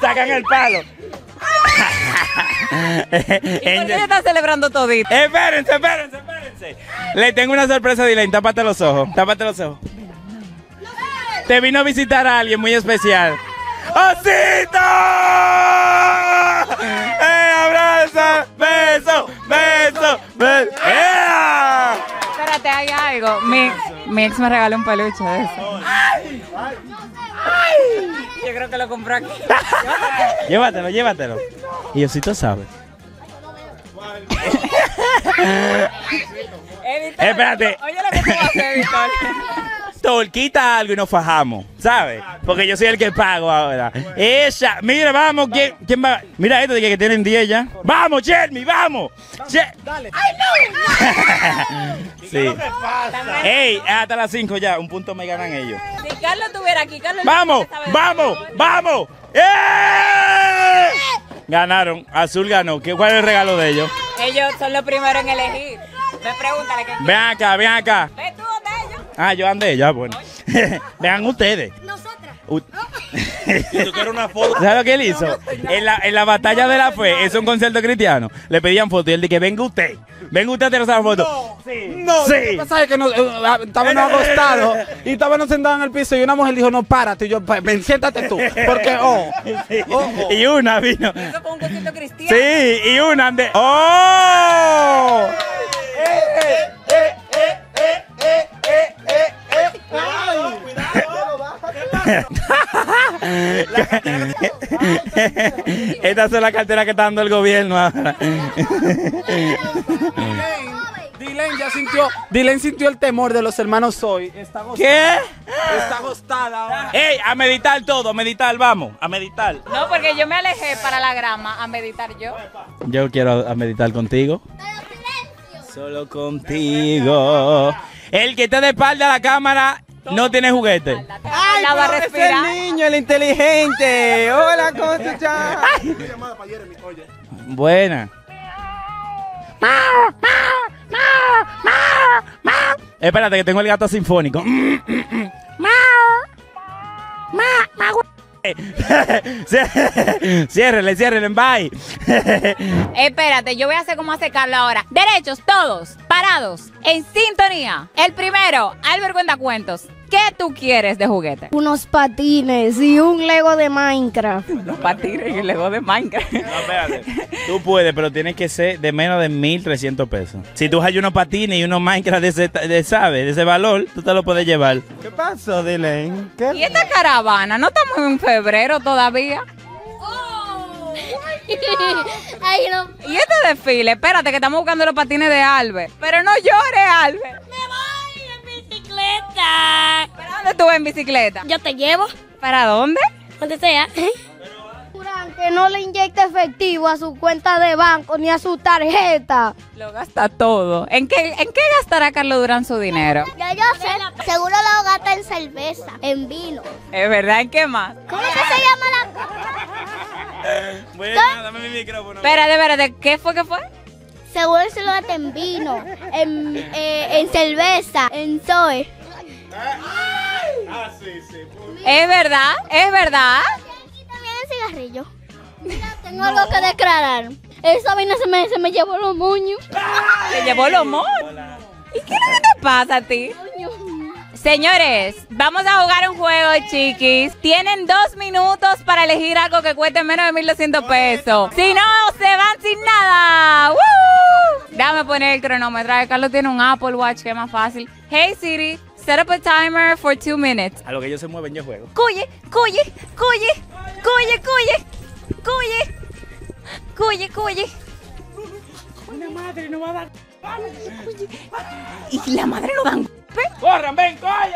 Sacan el palo. ¿Y por qué ellos están celebrando todito? Espérense, espérense, Le tengo una sorpresa, Dylan. Tápate los ojos. Tápate los ojos. Te vino a visitar a alguien muy especial. ¡Osito! ¡Eh, abraza! ¡Beso! ¡Beso! ¡Beso! ¡Ea! Espérate, hay algo. Mi, mi ex me regaló un peluche de eso. Yo creo que lo compró aquí. Llévatelo, llévatelo. Y Osito sabe. Editor, Espérate. Oye, lo que tú vas a editor. Torquita algo y nos fajamos, ¿sabes? Porque yo soy el que pago ahora. Esa, mira, vamos, ¿quién, quién va? Mira esto de que, tienen 10 ya. Vamos, Chermy, vamos. Dale. Sí. Ey, hasta las 5 ya, un punto me ganan ellos. Si Carlos estuviera aquí, Carlos... Vamos, vamos, vamos. ¡Eh! Ganaron, Azul ganó. ¿Qué, ¿Cuál es el regalo de ellos? Ellos son los primeros en elegir. Me pregúntale qué Ven acá, ven acá. ¿Ves tú de ellos? Ah, yo andé, ya, bueno. Vean ustedes. Nosotras. U- tú quieres una foto. ¿Sabes lo que él hizo? En la, en la batalla de la fe, es un concierto cristiano, le pedían foto y él dije, venga usted, venga usted a tener esa foto. No, Sí. lo que pasa es que no, eh, ah, estábamos acostados y estábamos sentados en el piso y una mujer dijo, no, párate. Y yo, "Pa- ven, siéntate tú. Porque, oh, Sí. oh, oh. Y una vino. Eso fue un concierto cristiano. Sí, y una ande. ¡Oh! Estas son las carteras que está dando el gobierno ahora. Dylan ya sintió, Dylan sintió el temor de los hermanos hoy. Está agostada. ¿Qué? Está agostada ahora. ¡Ey! A meditar todo, a meditar, vamos, a meditar. No, porque yo me alejé para la grama a meditar yo. Yo quiero a meditar contigo. Solo contigo. El que esté de espalda a la cámara no tiene juguete. Ay, la va a respirar. niño, el inteligente. Hola, ¿cómo tú estás? Buena. Espérate que tengo el gato sinfónico. Ciérrele, ciérrele, bye. Espérate, yo voy a hacer como hace ahora. Derechos, todos, parados, en sintonía. El primero, Albert Cuentacuentos. ¿Qué tú quieres de juguete? Unos patines y un Lego de Minecraft. Los patines y el Lego de Minecraft. No, espérate. Tú puedes, pero tienes que ser de menos de 1.300 pesos. Si tú hay unos patines y unos Minecraft de ese, de, ¿sabe? de ese valor, tú te lo puedes llevar. ¿Qué pasó, Dylan? ¿Qué? ¿Y esta caravana? ¿No estamos en febrero todavía? Ay, no. ¿Y este desfile? Espérate, que estamos buscando los patines de Albert. Pero no llores, Albert. Me voy bicicleta. ¿Para dónde tú vas en bicicleta? Yo te llevo, ¿Para dónde? donde sea. Juran que no le inyecta efectivo a su cuenta de banco ni a su tarjeta. Lo gasta todo. ¿En qué, ¿En qué gastará Carlos Durán su dinero? Ya yo sé, seguro lo gasta en cerveza, en vino. ¿Es verdad? ¿En qué más? ¿Cómo que se llama la Bueno, dame mi micrófono. Espérate, espérate. ¿Qué fue que fue? Seguro se lo gasta en vino, en, eh, en cerveza, en Zoe. ¿Es verdad? ¿Es verdad? Y también en cigarrillo. Mira, tengo algo que declarar. Esa vaina se me, se me llevó los moños. Se llevó los monos. ¿Y qué es lo que te pasa a ti? Señores, vamos a jugar un juego, chiquis. Tienen dos minutos para elegir algo que cueste menos de 1200 pesos. Si no, se van sin nada. ¡Woo! Déjame poner el ver, Carlos tiene un Apple Watch que es más fácil. Hey Siri, set up a timer for two minutes. A lo que ellos se mueven, yo juego. Cuye, cuye, cuye, cuye, cuye, cuye, cuye, cuye. Una madre no va a dar. Y la madre no dan. ¡Corran, ven, coye,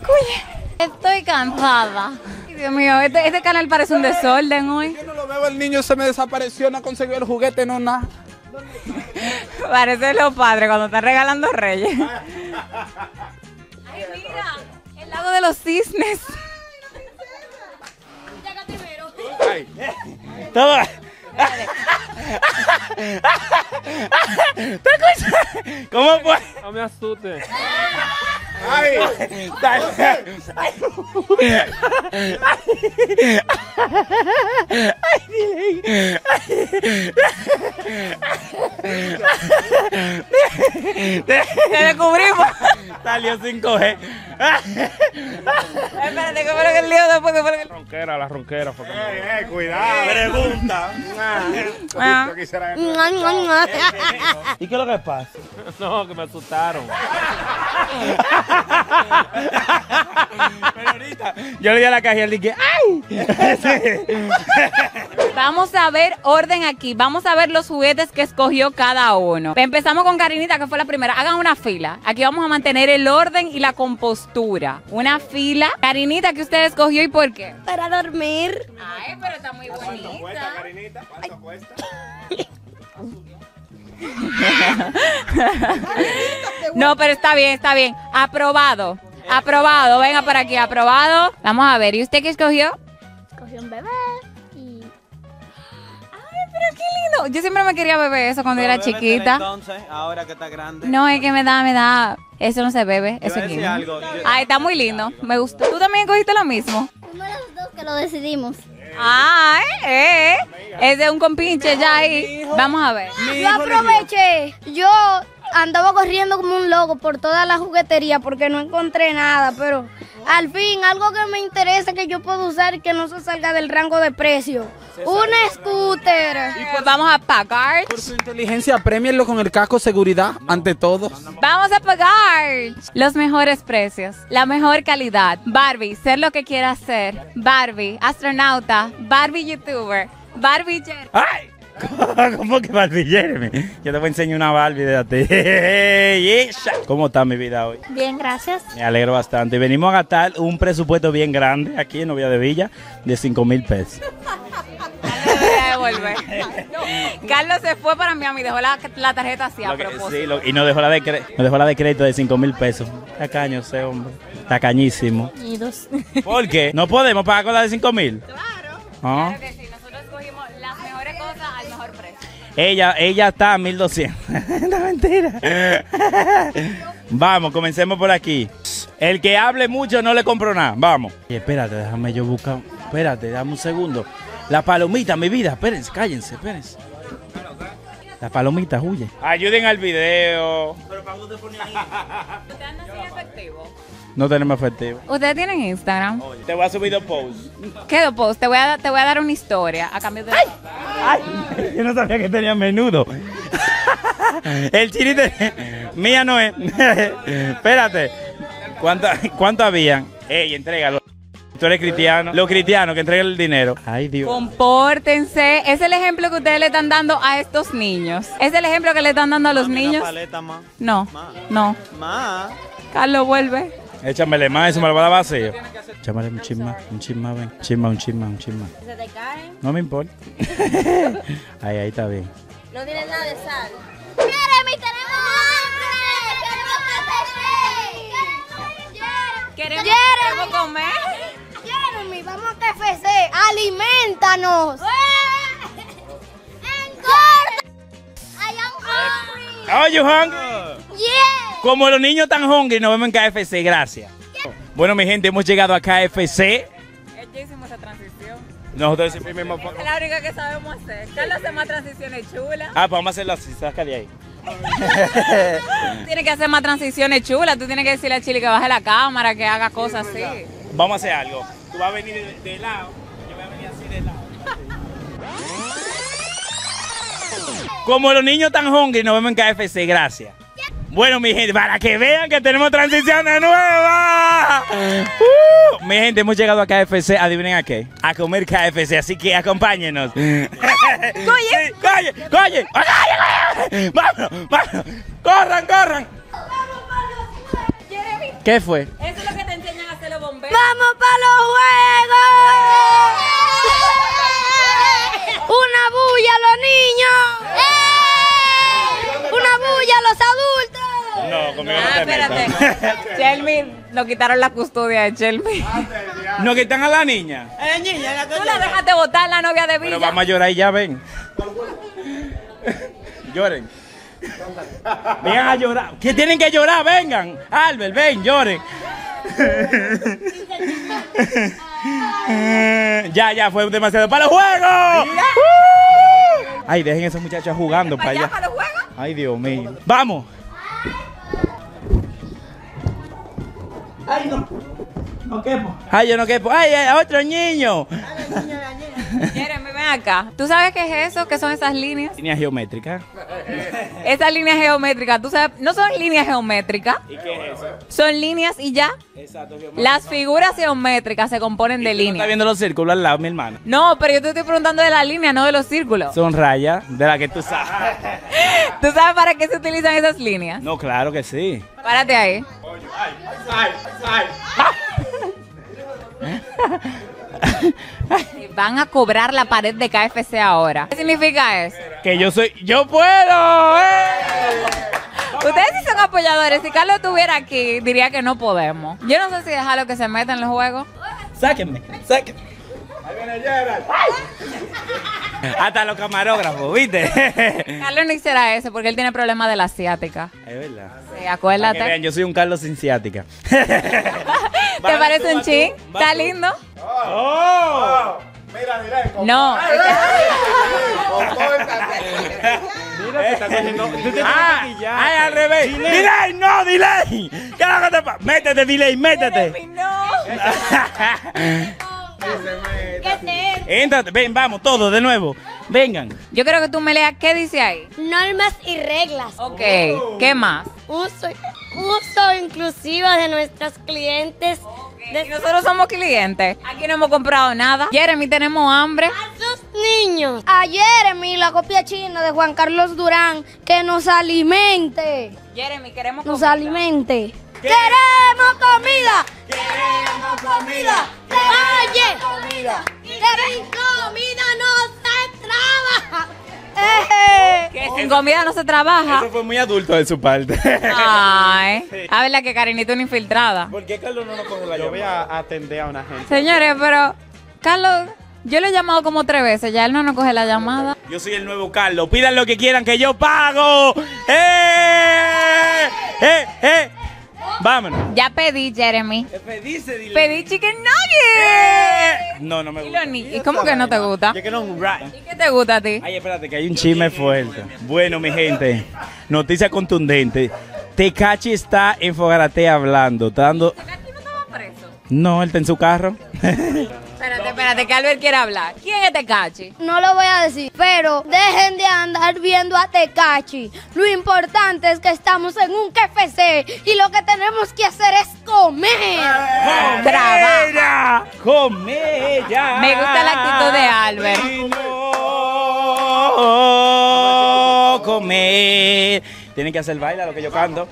coye! Estoy cansada. Ay, Dios mío, este, este canal parece un desorden hoy. Yo no lo veo, el niño se me desapareció, no consiguió el juguete, no nada. Parece los padres cuando están regalando reyes. Ay, mira, el lago de los cisnes. Todo. ¿Cómo fue? No me asustes. Te descubrimos. Salió 5G. Espérate, ¿qué fue lo que el lío después? ¿Qué fue lo que el- Ronquera, la ronquera. Fue como- Eh, cuidado. Pregunta. Ah. Yo quisiera- ¿Y qué es lo que pasa? No, que me asustaron. Pero ahorita yo le di a la caja y él dije, ¡ay! Vamos a ver orden aquí. Vamos a ver los juguetes que escogió cada uno. Empezamos con Karinita, que fue la primera. Hagan una fila. Aquí vamos a mantener el orden y la compostura. Una fila. Karinita, ¿qué usted escogió y por qué? Para dormir. Ay, pero está muy bonita. No, pero está bien, está bien. Aprobado. Aprobado. Venga por aquí, aprobado. Vamos a ver. ¿Y usted qué escogió? Cogió un bebé. Qué lindo. Yo siempre me quería beber eso cuando era chiquita. Entonces, ahora que está grande. No, es que me da, me da. Eso no se bebe. Eso es lindo. algo. Yo- Ay, está muy lindo. Me gustó. ¿Tú también cogiste lo mismo? Fuimos los dos que lo decidimos. Ah, eh, eh. Es de un compinche ya ahí. Vamos a ver. Yo aproveché. Yo andaba corriendo como un loco por toda la juguetería porque no encontré nada, pero al fin algo que me interesa que yo puedo usar y que no se salga del rango de precio. Un scooter. Pues vamos a pagar. Por su inteligencia, premienlo con el casco seguridad ante todo. Vamos a pagar los mejores precios, la mejor calidad. Barbie, ser lo que quiera ser. Barbie, astronauta. Barbie, youtuber. Barbie, jet. ¡Ay! ¿Cómo que Barbie Jeremy? Yo te voy a enseñar una Barbie de ti. ¿Cómo está mi vida hoy? Bien, gracias. Me alegro bastante. Venimos a gastar un presupuesto bien grande aquí en Novia de Villa de 5 mil pesos. Carlos devolver. Carlos se fue para Miami, dejó la, la tarjeta así a Lo que- propósito. sí, lo- y nos dejó, la de cre- nos dejó la de crédito de 5 mil pesos. Tacaño ese hombre. Tacañísimo. ¿Por qué? ¿No podemos pagar con la de 5 mil? Claro. Ah. Claro que Ella, ella está a 1200. no, mentira. Vamos, comencemos por aquí. El que hable mucho no le compro nada. Vamos. Y espérate, déjame yo buscar. Espérate, dame un segundo. La palomita, mi vida. Espérense, cállense, espérense. La palomita huye. Ayuden al video. ¿Ustedes no son efectivos? No tenemos efectivo. ¿Ustedes tienen Instagram? Te voy a subir dos posts. ¿Qué dos posts? Te voy, a, te voy a dar una historia a cambio de... Ay, yo no sabía que tenía menudo. El chirite mía no es. Espérate. ¿Cuánto, cuánto habían? Ey, entrégalo. Tú eres cristiano. Los cristianos que entregan el dinero. Ay, Dios. Compórtense. Es el ejemplo que ustedes le están dando a estos niños. Es el ejemplo que le están dando a los Mami, niños. Una paleta más. No, no. Más. Carlos, vuelve. Échamele más, eso me lo va a dar vacío. Échamele un chisma, un chisma, ven. Chisma, un chisma, un chisma. Se te caen. No me importa. ahí, ahí está bien. No tienes nada de sal. Jeremy, tenemos hambre. ¿Queremos, Jeremy. queremos comer? Jeremy, vamos a KFC. Alimentanos. Engorda. I am hungry. Are you hungry? Yeah. Como los niños tan hungry, nos vemos en KFC, gracias. Bueno, mi gente, hemos llegado a KFC. Ya hicimos esa transición. Nosotros siempre mismo... Es la única que sabemos hacer. Carlos hace más transiciones chulas. Ah, pues vamos a hacerlo así, saca de ahí. Tienes que hacer más transiciones chulas. Tú tienes que decirle a Chile que baje la cámara, que haga cosas así. Vamos a hacer algo. Tú vas a venir de, de lado, yo voy a venir así de lado. Como los niños tan hungry, nos vemos en KFC, gracias. Bueno, mi gente, para que vean que tenemos transiciones nuevas. Uh, mi gente, hemos llegado a KFC, adivinen a qué, a comer KFC, así que acompáñenos. ¡Coye! ¡Coye! ¡Coye! ¡Coye! ¡Vámonos! ¡Vámonos! ¡Corran, corran! ¿Qué fue? Eso es lo que te enseñan a hacer los bomberos. ¡Vamos para los juegos! ¡Una bulla a los niños! ¡Una bulla a los adultos! No, conmigo no Ah, te espérate. metas. Chelmy, nos quitaron la custodia de Chelmy. ¿No quitan a la niña? Tú la dejaste votar la novia de Villa. Pero vamos a llorar y ya ven. Lloren. Vengan a llorar. ¿Qué tienen que llorar? Vengan. Albert, ven, lloren. ya, ya, fue demasiado para el juego. ¡Uh! Ay, dejen a esos muchachos jugando para ¿Para allá, allá. para los juegos? Ay, Dios mío. Vamos. Ay, no. No quepo. Ay, yo no quepo. Ay, ay, otro niño. Jeremy, ven acá. ¿Tú sabes qué es eso? ¿Qué son esas líneas? Línea geométrica. Esas líneas geométricas, tú sabes, no son líneas geométricas, ¿Y qué es eso? son líneas y ya. Exacto, Las figuras geométricas se componen de ¿Está líneas. viendo los círculos al lado, mi? No, pero yo te estoy preguntando de la línea, no de los círculos. Son rayas de las que tú sabes. ¿Tú sabes para qué se utilizan esas líneas? No, claro que sí. Párate ahí. Van a cobrar la pared de KFC ahora. ¿Qué significa eso? Que yo soy. ¡Yo puedo! ¡eh! Ustedes sí son apoyadores. Si Carlos estuviera aquí, diría que no podemos. Yo no sé si dejarlo que se meta en los juegos. Sáquenme, sáquenme. Hasta los camarógrafos, ¿viste? Carlos no hiciera eso porque él tiene problemas de la asiática. Es verdad. Sí, Para que acuérdate. vean, yo soy un Carlos sin ciática. ¿Te parece un chin? ¿Está lindo? ¡Oh! No. Ah, ay, al revés. Delay, no, delay. ¿Qué es lo que te pasa? Métete, delay, métete. ¿Qué te Éntrate, ven, vamos, todos de nuevo. Vengan. Yo creo que tú me leas qué dice ahí. Normas y reglas. Ok, ¿qué más? Uso, uso inclusivo de nuestros clientes. Y nosotros somos clientes. Aquí no hemos comprado nada. Jeremy, tenemos hambre. A sus niños. A Jeremy, la copia china de Juan Carlos Durán, que nos alimente. Jeremy, queremos Nos comida. alimente. ¡Queremos comida! ¡Queremos comida! ¡Oye! ¡Comida! ¡Sin comida no se trabaja! ¡Eh! Que sin comida no se trabaja. Eso fue muy adulto de su parte. Ay. A ver la que Karinita una infiltrada. ¿Por qué Carlos no nos coge la Yo voy llamada? a atender a una gente. Señores, pero Carlos, yo lo he llamado como tres veces, ya él no nos coge la llamada. Yo soy el nuevo Carlos. Pidan lo que quieran que yo pago. ¡Eh! ¡Eh! ¡Eh! Vámonos. Ya pedí, Jeremy. Dice, dile. Pedí chicken nuggets. No, no me Y, gusta. ni- ¿Y cómo que no te gusta? Yo quiero un. ¿Y qué te gusta a ti? Ay, espérate, que hay un chisme fuerte. Bueno, mi gente, noticia contundente. Tecachi está en Fogarate hablando. Está dando... ¿Aquí no él está en su carro. Espérate, espérate, que Albert quiere hablar. ¿Quién es Tecachi? No lo voy a decir, pero dejen de andar viendo a Tecachi. Lo importante es que estamos en un KFC y lo que tenemos que hacer es comer. Trabaja. ¡Comella! Me gusta la actitud de Albert. Y no comer. Tienen que hacer baile a lo que yo canto.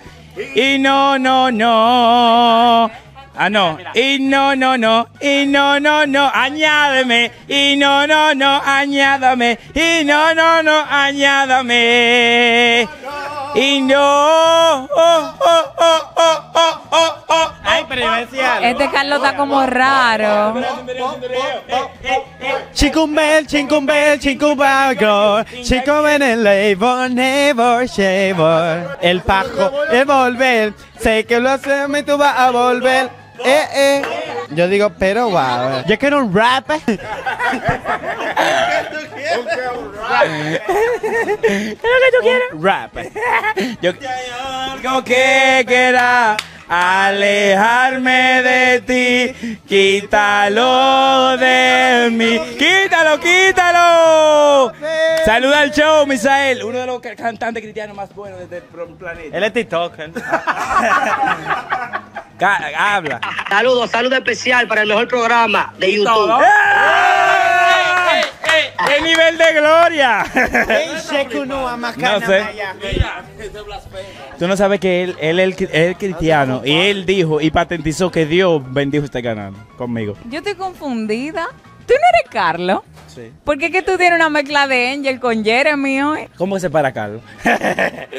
Y no, no, no. Ah, no. Y no, no, no. Y no, no, no. Añádeme. Y no, no, no. Añádame. Y no, no, no. Añádame. Y no. Oh, oh, oh, oh, oh, oh, oh. Ay, pero algo. Este Carlos está como raro. Chicumbel, chicumbel, chicubago, chicumbel el labor, never shaver. El pajo, el volver, sé que lo hacemos y tú vas a volver. Eh, eh. Yo digo, pero wow. Yo quiero un rap. ¿Qué es lo que tú quieres? Rap. Yo algo que quiera alejarme de ti, quítalo de mí, quítalo, quítalo. Saluda al show, Misael, uno de los ca- cantantes cristianos más buenos del planeta. Él es TikToker. Habla. Saludos, saludo especial para el mejor programa de YouTube. ¡Ey! ¡Qué nivel de gloria! No sé. Tú no sabes que él, él es el- es cristiano y él dijo y patentizó que Dios bendijo este canal conmigo. Yo estoy confundida. ¿Tú no eres Carlos? Sí. ¿Por qué es que tú tienes una mezcla de Angel con Jeremy hoy? ¿Cómo que se para Carlos?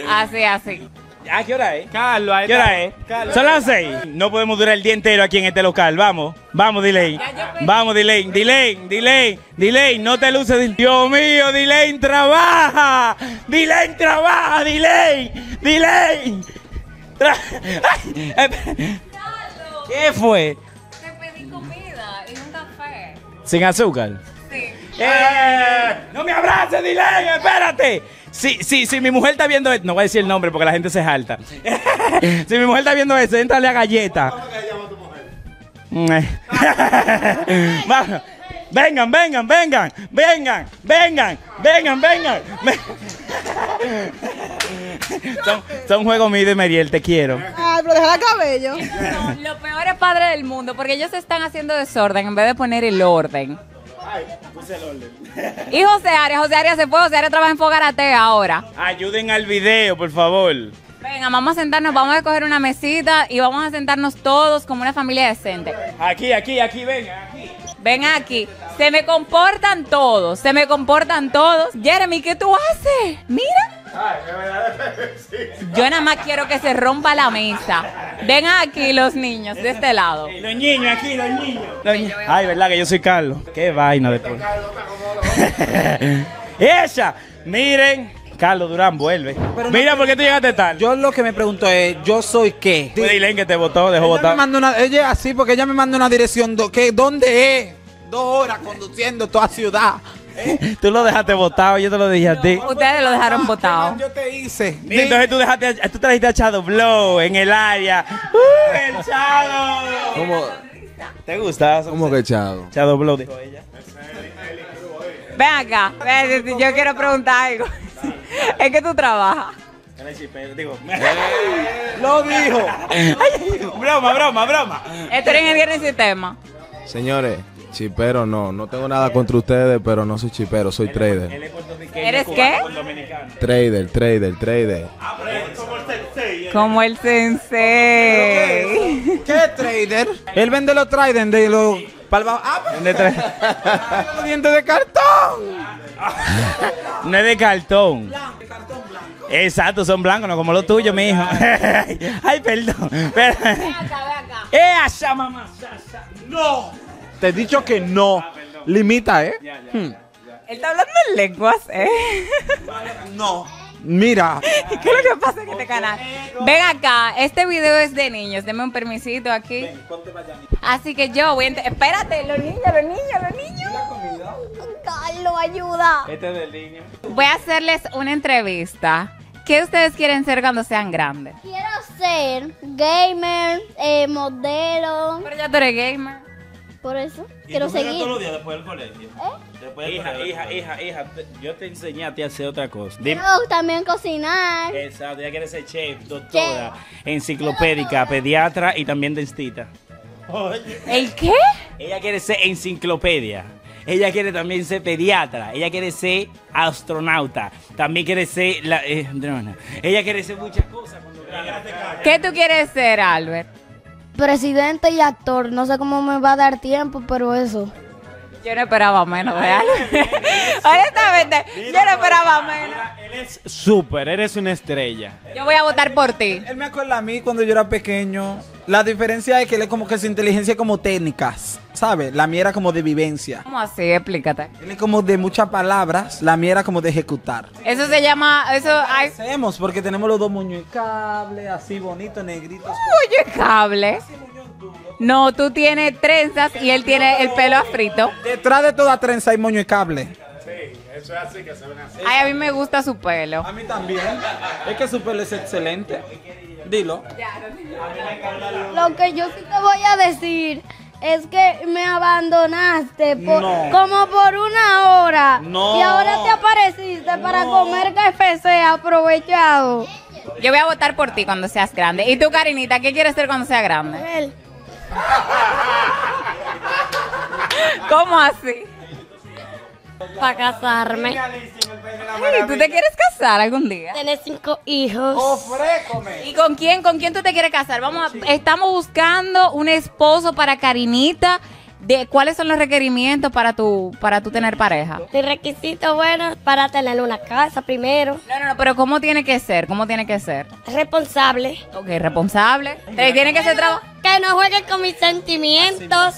Así, así. ¿A qué hora es? Carlos, ahí ¿Qué está. hora es? Carlos. Son las seis. No podemos durar el día entero aquí en este local. Vamos, vamos, Delay. Vamos, Delay. Delay, Delay, Delay. No te luces. Dios mío, Delay, trabaja. Delay, trabaja, Delay. Delay. Tra- ¿Qué fue? Te pedí comida y un café. Sin azúcar. Sí. ¡Eh! ¡No me abraces, Delay! ¡Espérate! Si, si, si mi mujer está viendo esto, no voy a decir el nombre porque la gente se jalta. si mi mujer está viendo esto, entrale a galleta. Vamos. Vengan, vengan, vengan, vengan, vengan, vengan, vengan. Ven- son, son juegos míos de Meriel, te quiero. Ay, pero deja el cabello. No, los peores padres del mundo, porque ellos están haciendo desorden en vez de poner el orden. Y José Arias, José Arias se fue, José Arias trabaja en Fogarate ahora. Ayuden al video, por favor. Venga, vamos a sentarnos, vamos a coger una mesita y vamos a sentarnos todos como una familia decente. Aquí, aquí, aquí, vengan, aquí. Ven aquí, se me comportan todos, se me comportan todos. Jeremy, ¿qué tú haces? Mira. Yo nada más quiero que se rompa la mesa. Ven aquí los niños de este lado. Los niños, aquí, los niños. Ay, verdad que yo soy Carlos. Qué vaina después. Esa, miren, Carlos Durán vuelve. Mira, ¿por qué tú llegaste tarde? Yo lo que me pregunto es, ¿yo soy qué? Fue Dylan que te votó, dejó Ella me votar. una, ella es así porque ella me manda una dirección, do- ¿qué? ¿dónde es? Dos horas conduciendo toda ciudad. Tú lo dejaste votado, yo te lo dije a ti. Ustedes lo dejaron votado. Yo te hice. Entonces tú dejaste, a- tú trajiste a Chado Blow en el área. ¡Uh, el Chado! ¿Cómo, ¿Te gusta? cómo que echado? Chado Blow, dijo ella. Ven acá, ven, yo quiero preguntar algo. Es que tú trabajas. Digo, Lo dijo. broma, broma, broma. Esto ingeniero en sistema. Señores, chipero no. No tengo nada contra ustedes, pero no soy chipero, soy trader. ¿Eres qué? Trader, trader, trader. Como el sensei. ¿Qué trader? Él vende los traders de los palva- Ah, ¿Dónde trae? los dientes de cartón. No es de cartón. Exacto, son blancos, no como los tuyos, mi hijo. Ay, perdón. Pero- ¡Eh, asa, mamá! No. Te he dicho que no. Limita, ¿eh? Él está hablando en lenguas, ¿eh? No. Mira. ¿Qué es lo que pasa en este canal? Ven acá, este video es de niños. Deme un permisito aquí. Así que yo voy a... Espérate, los niños, los niños, los niños. Carlos, ayuda. Este es del niño. Voy a hacerles una entrevista. ¿Qué ustedes quieren ser cuando sean grandes? Quiero ser gamer, eh, modelo. Pero ya tú eres gamer. Por eso quiero seguir. todos los días después del colegio? Después del Hija, colegio. hija, hija, hija, te- yo te enseñé a ti a hacer otra cosa. Dime. Quiero también cocinar. Exacto, ella quiere ser chef, doctora, enciclopédica, pediatra y también dentista. ¿El qué? Ella quiere ser enciclopedia. Ella quiere también ser pediatra, ella quiere ser astronauta, también quiere ser la, eh, no, no. ella quiere ser muchas cosas. cuando. ¿Qué tú quieres ser, Albert? Presidente y actor. No sé cómo me va a dar tiempo, pero eso. Yo no esperaba menos Albert. Honestamente, yo no esperaba menos. Eres súper, eres una estrella. Yo voy a votar por ti. Él me acuerda a mí cuando yo era pequeño. La diferencia es que él es como que su inteligencia es como técnicas, ¿sabes? La mía era como de vivencia. ¿Cómo así? Explícate. Él es como de muchas palabras, la mía era como de ejecutar. Eso se llama, eso, Hacemos porque tenemos los dos cable, así bonitos, negritos. oye, cable. No, tú tienes trenzas y él tiene el pelo afrito. Detrás de toda trenza hay moño de cable. Eso es así que se ven así. Ay, a mí me gusta su pelo. A mí también. Es que su pelo es excelente. Dilo. Lo que yo sí te voy a decir es que me abandonaste por- No. como por una hora. No. Y ahora te apareciste para comer KFC aprovechado. Yo voy a votar por ti cuando seas grande. ¿Y tú, Karinita, qué quieres ser cuando seas grande? Él. ¿Cómo así? Para casarme. Ay, ¿Tú te quieres casar algún día? Tener cinco hijos. Ofrécome. ¿Y con quién? ¿Con quién tú te quieres casar? Vamos, a- estamos buscando un esposo para Karinita. De cuáles son los requerimientos para tu para tu tener pareja? Mi requisito bueno para tener una casa primero. No, no, no, pero ¿cómo tiene que ser? ¿Cómo tiene que ser? Responsable. Ok, responsable. Tiene que ser trabajo. Que no juegue con mis sentimientos.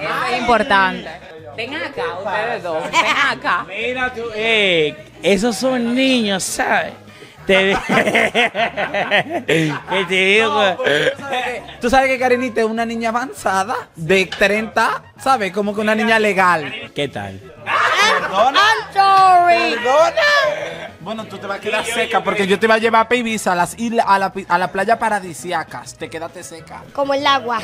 Eso es importante. Vengan acá, ustedes dos. Vengan acá. Mira tú, eh, esos son niños, ¿sabes? Te que te digo. Tú sabes que Karinita es una niña avanzada de 30, ¿sabes? Como que una niña legal. ¿Qué tal? ¿Perdona? I'm sorry. ¿Perdona? Bueno, tú te vas a quedar seca porque yo te voy a llevar a Ibiza, a, las islas, a, la, a la playa paradisíacas. Te quedaste seca. Como el agua.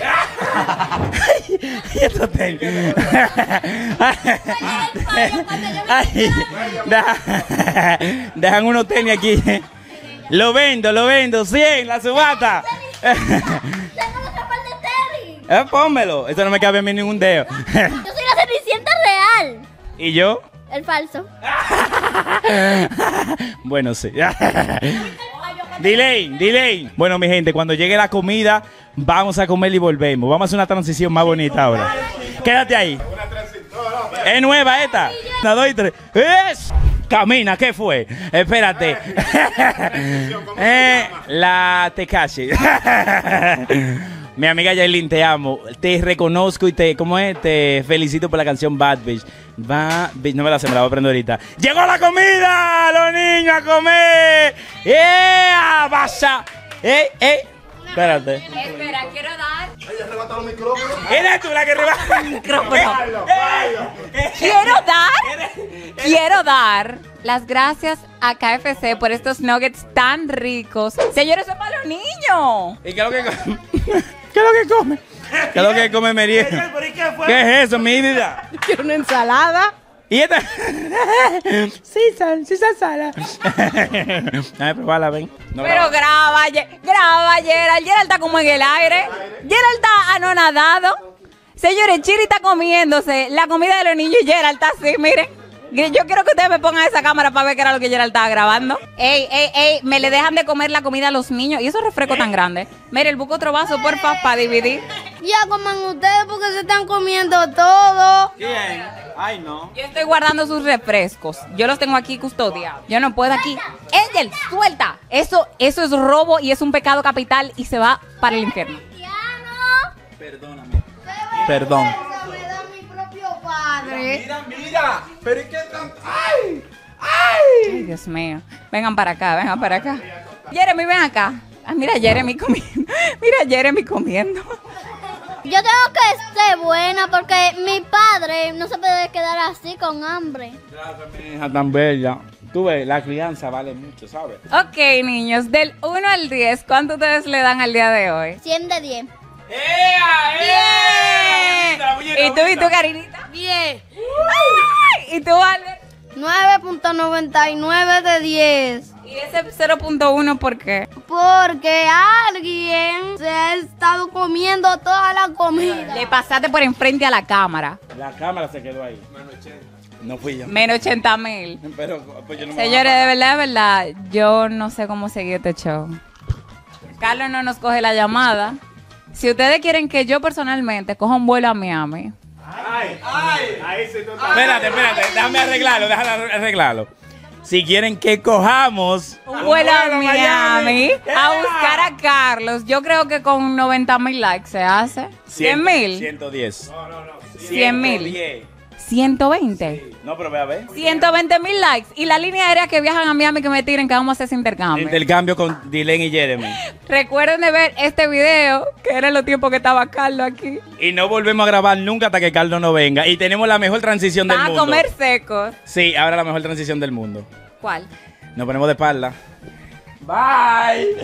Y esto te- Ay, deja- Dejan unos tenis aquí. Lo vendo, lo vendo. 100, la subata. Tengo los zapatos de Terry. Eh, pónmelo. Eso no me cabe a mí ningún dedo. Yo soy la cenicienta real. ¿Y yo? El falso. Bueno, sí. delay, delay. Bueno, mi gente, cuando llegue la comida, vamos a comer y volvemos. Vamos a hacer una transición más bonita ahora. Quédate ahí. Es nueva esta. Una, dos y tres. ¡Es! Camina, ¿qué fue? Espérate. Eh, la Tekashi. Mi amiga Yailin, te amo. Te reconozco y te, ¿cómo es? Te felicito por la canción Bad Bitch. Bad Bitch, no me la sé, me la voy a aprender ahorita. ¡Llegó la comida! ¡Los niños a comer! ¡Yeah! ¡Basa! ¡Eh, eh! Espérate. Espera, quiero dar. ¿Eres tú la que rebasa el micrófono. Quiero dar, quiero dar las gracias a KFC por estos nuggets tan ricos. Señores, son para los niños. ¿Y qué es lo que? ¿Qué es lo que come? ¿Qué es lo que come Merienda? ¿Qué es eso, mi vida? Quiero una ensalada. ¿Y esta? sí, sal, sí, sal, sala. Dame probarla, ven. No, Pero graba, graba, Gerald. Gerald está como en el aire. Gerald está anonadado. Señores, Chiri está comiéndose la comida de los niños y Gerald está así, miren. Yo quiero que ustedes me pongan esa cámara para ver qué era lo que Gerald estaba grabando. Ey, ey, ey, me le dejan de comer la comida a los niños. Y esos refrescos tan grandes. Mire, el busco otro vaso, porfa, para dividir. Ya coman ustedes porque se están comiendo todo. ¿Quién? Ay, no. Yo estoy guardando sus refrescos. Yo los tengo aquí custodiados. Yo no puedo aquí. Angel, suelta. Eso, eso es robo y es un pecado capital y se va para el infierno. Perdóname. Perdón. Padre. Mira, mira. Pero es que tan. ¡Ay! Ay, Dios mío. Vengan para acá, vengan para acá. Jeremy, ven acá. Ah, mira Jeremy comiendo. Mira Jeremy comiendo. Yo tengo que ser buena porque mi padre no se puede quedar así con hambre. Mi hija tan bella. Tú ves, la crianza vale mucho, ¿sabes? Ok, niños, del 1 al 10, ¿cuánto ustedes le dan al día de hoy? 100 de 10. ¡Bien! ¿Y tú, y tú, Karinita? Bien. Ay, ¿Y tú, Albert? 9.99 de 10. ¿Y ese 0.1 por qué? Porque alguien se ha estado comiendo toda la comida. Le pasaste por enfrente a la cámara. La cámara se quedó ahí. No fui yo. Menos 80 mil. Pero pues yo no me Señores, de verdad, de verdad, yo no sé cómo seguir este show. Carlos no nos coge la llamada. Si ustedes quieren que yo personalmente coja un vuelo a Miami, Espérate, espérate, déjame arreglarlo, déjame arreglarlo. Si quieren que cojamos un vuelo a Miami a buscar a Carlos, yo creo que con 90 mil likes se hace. 100 mil. 110. 100 mil. 120. No, pero ve a ver. 120 mil likes. Y la línea aérea que viajan a Miami que me tiren, que vamos a hacer ese intercambio. Intercambio con Dylan y Jeremy. Recuerden de ver este video, que era los tiempos que estaba Carlos aquí. Y no volvemos a grabar nunca hasta que Carlos no venga. Y tenemos la mejor transición del Van a mundo. comer secos. Sí, ahora la mejor transición del mundo. ¿Cuál? Nos ponemos de espalda. Bye.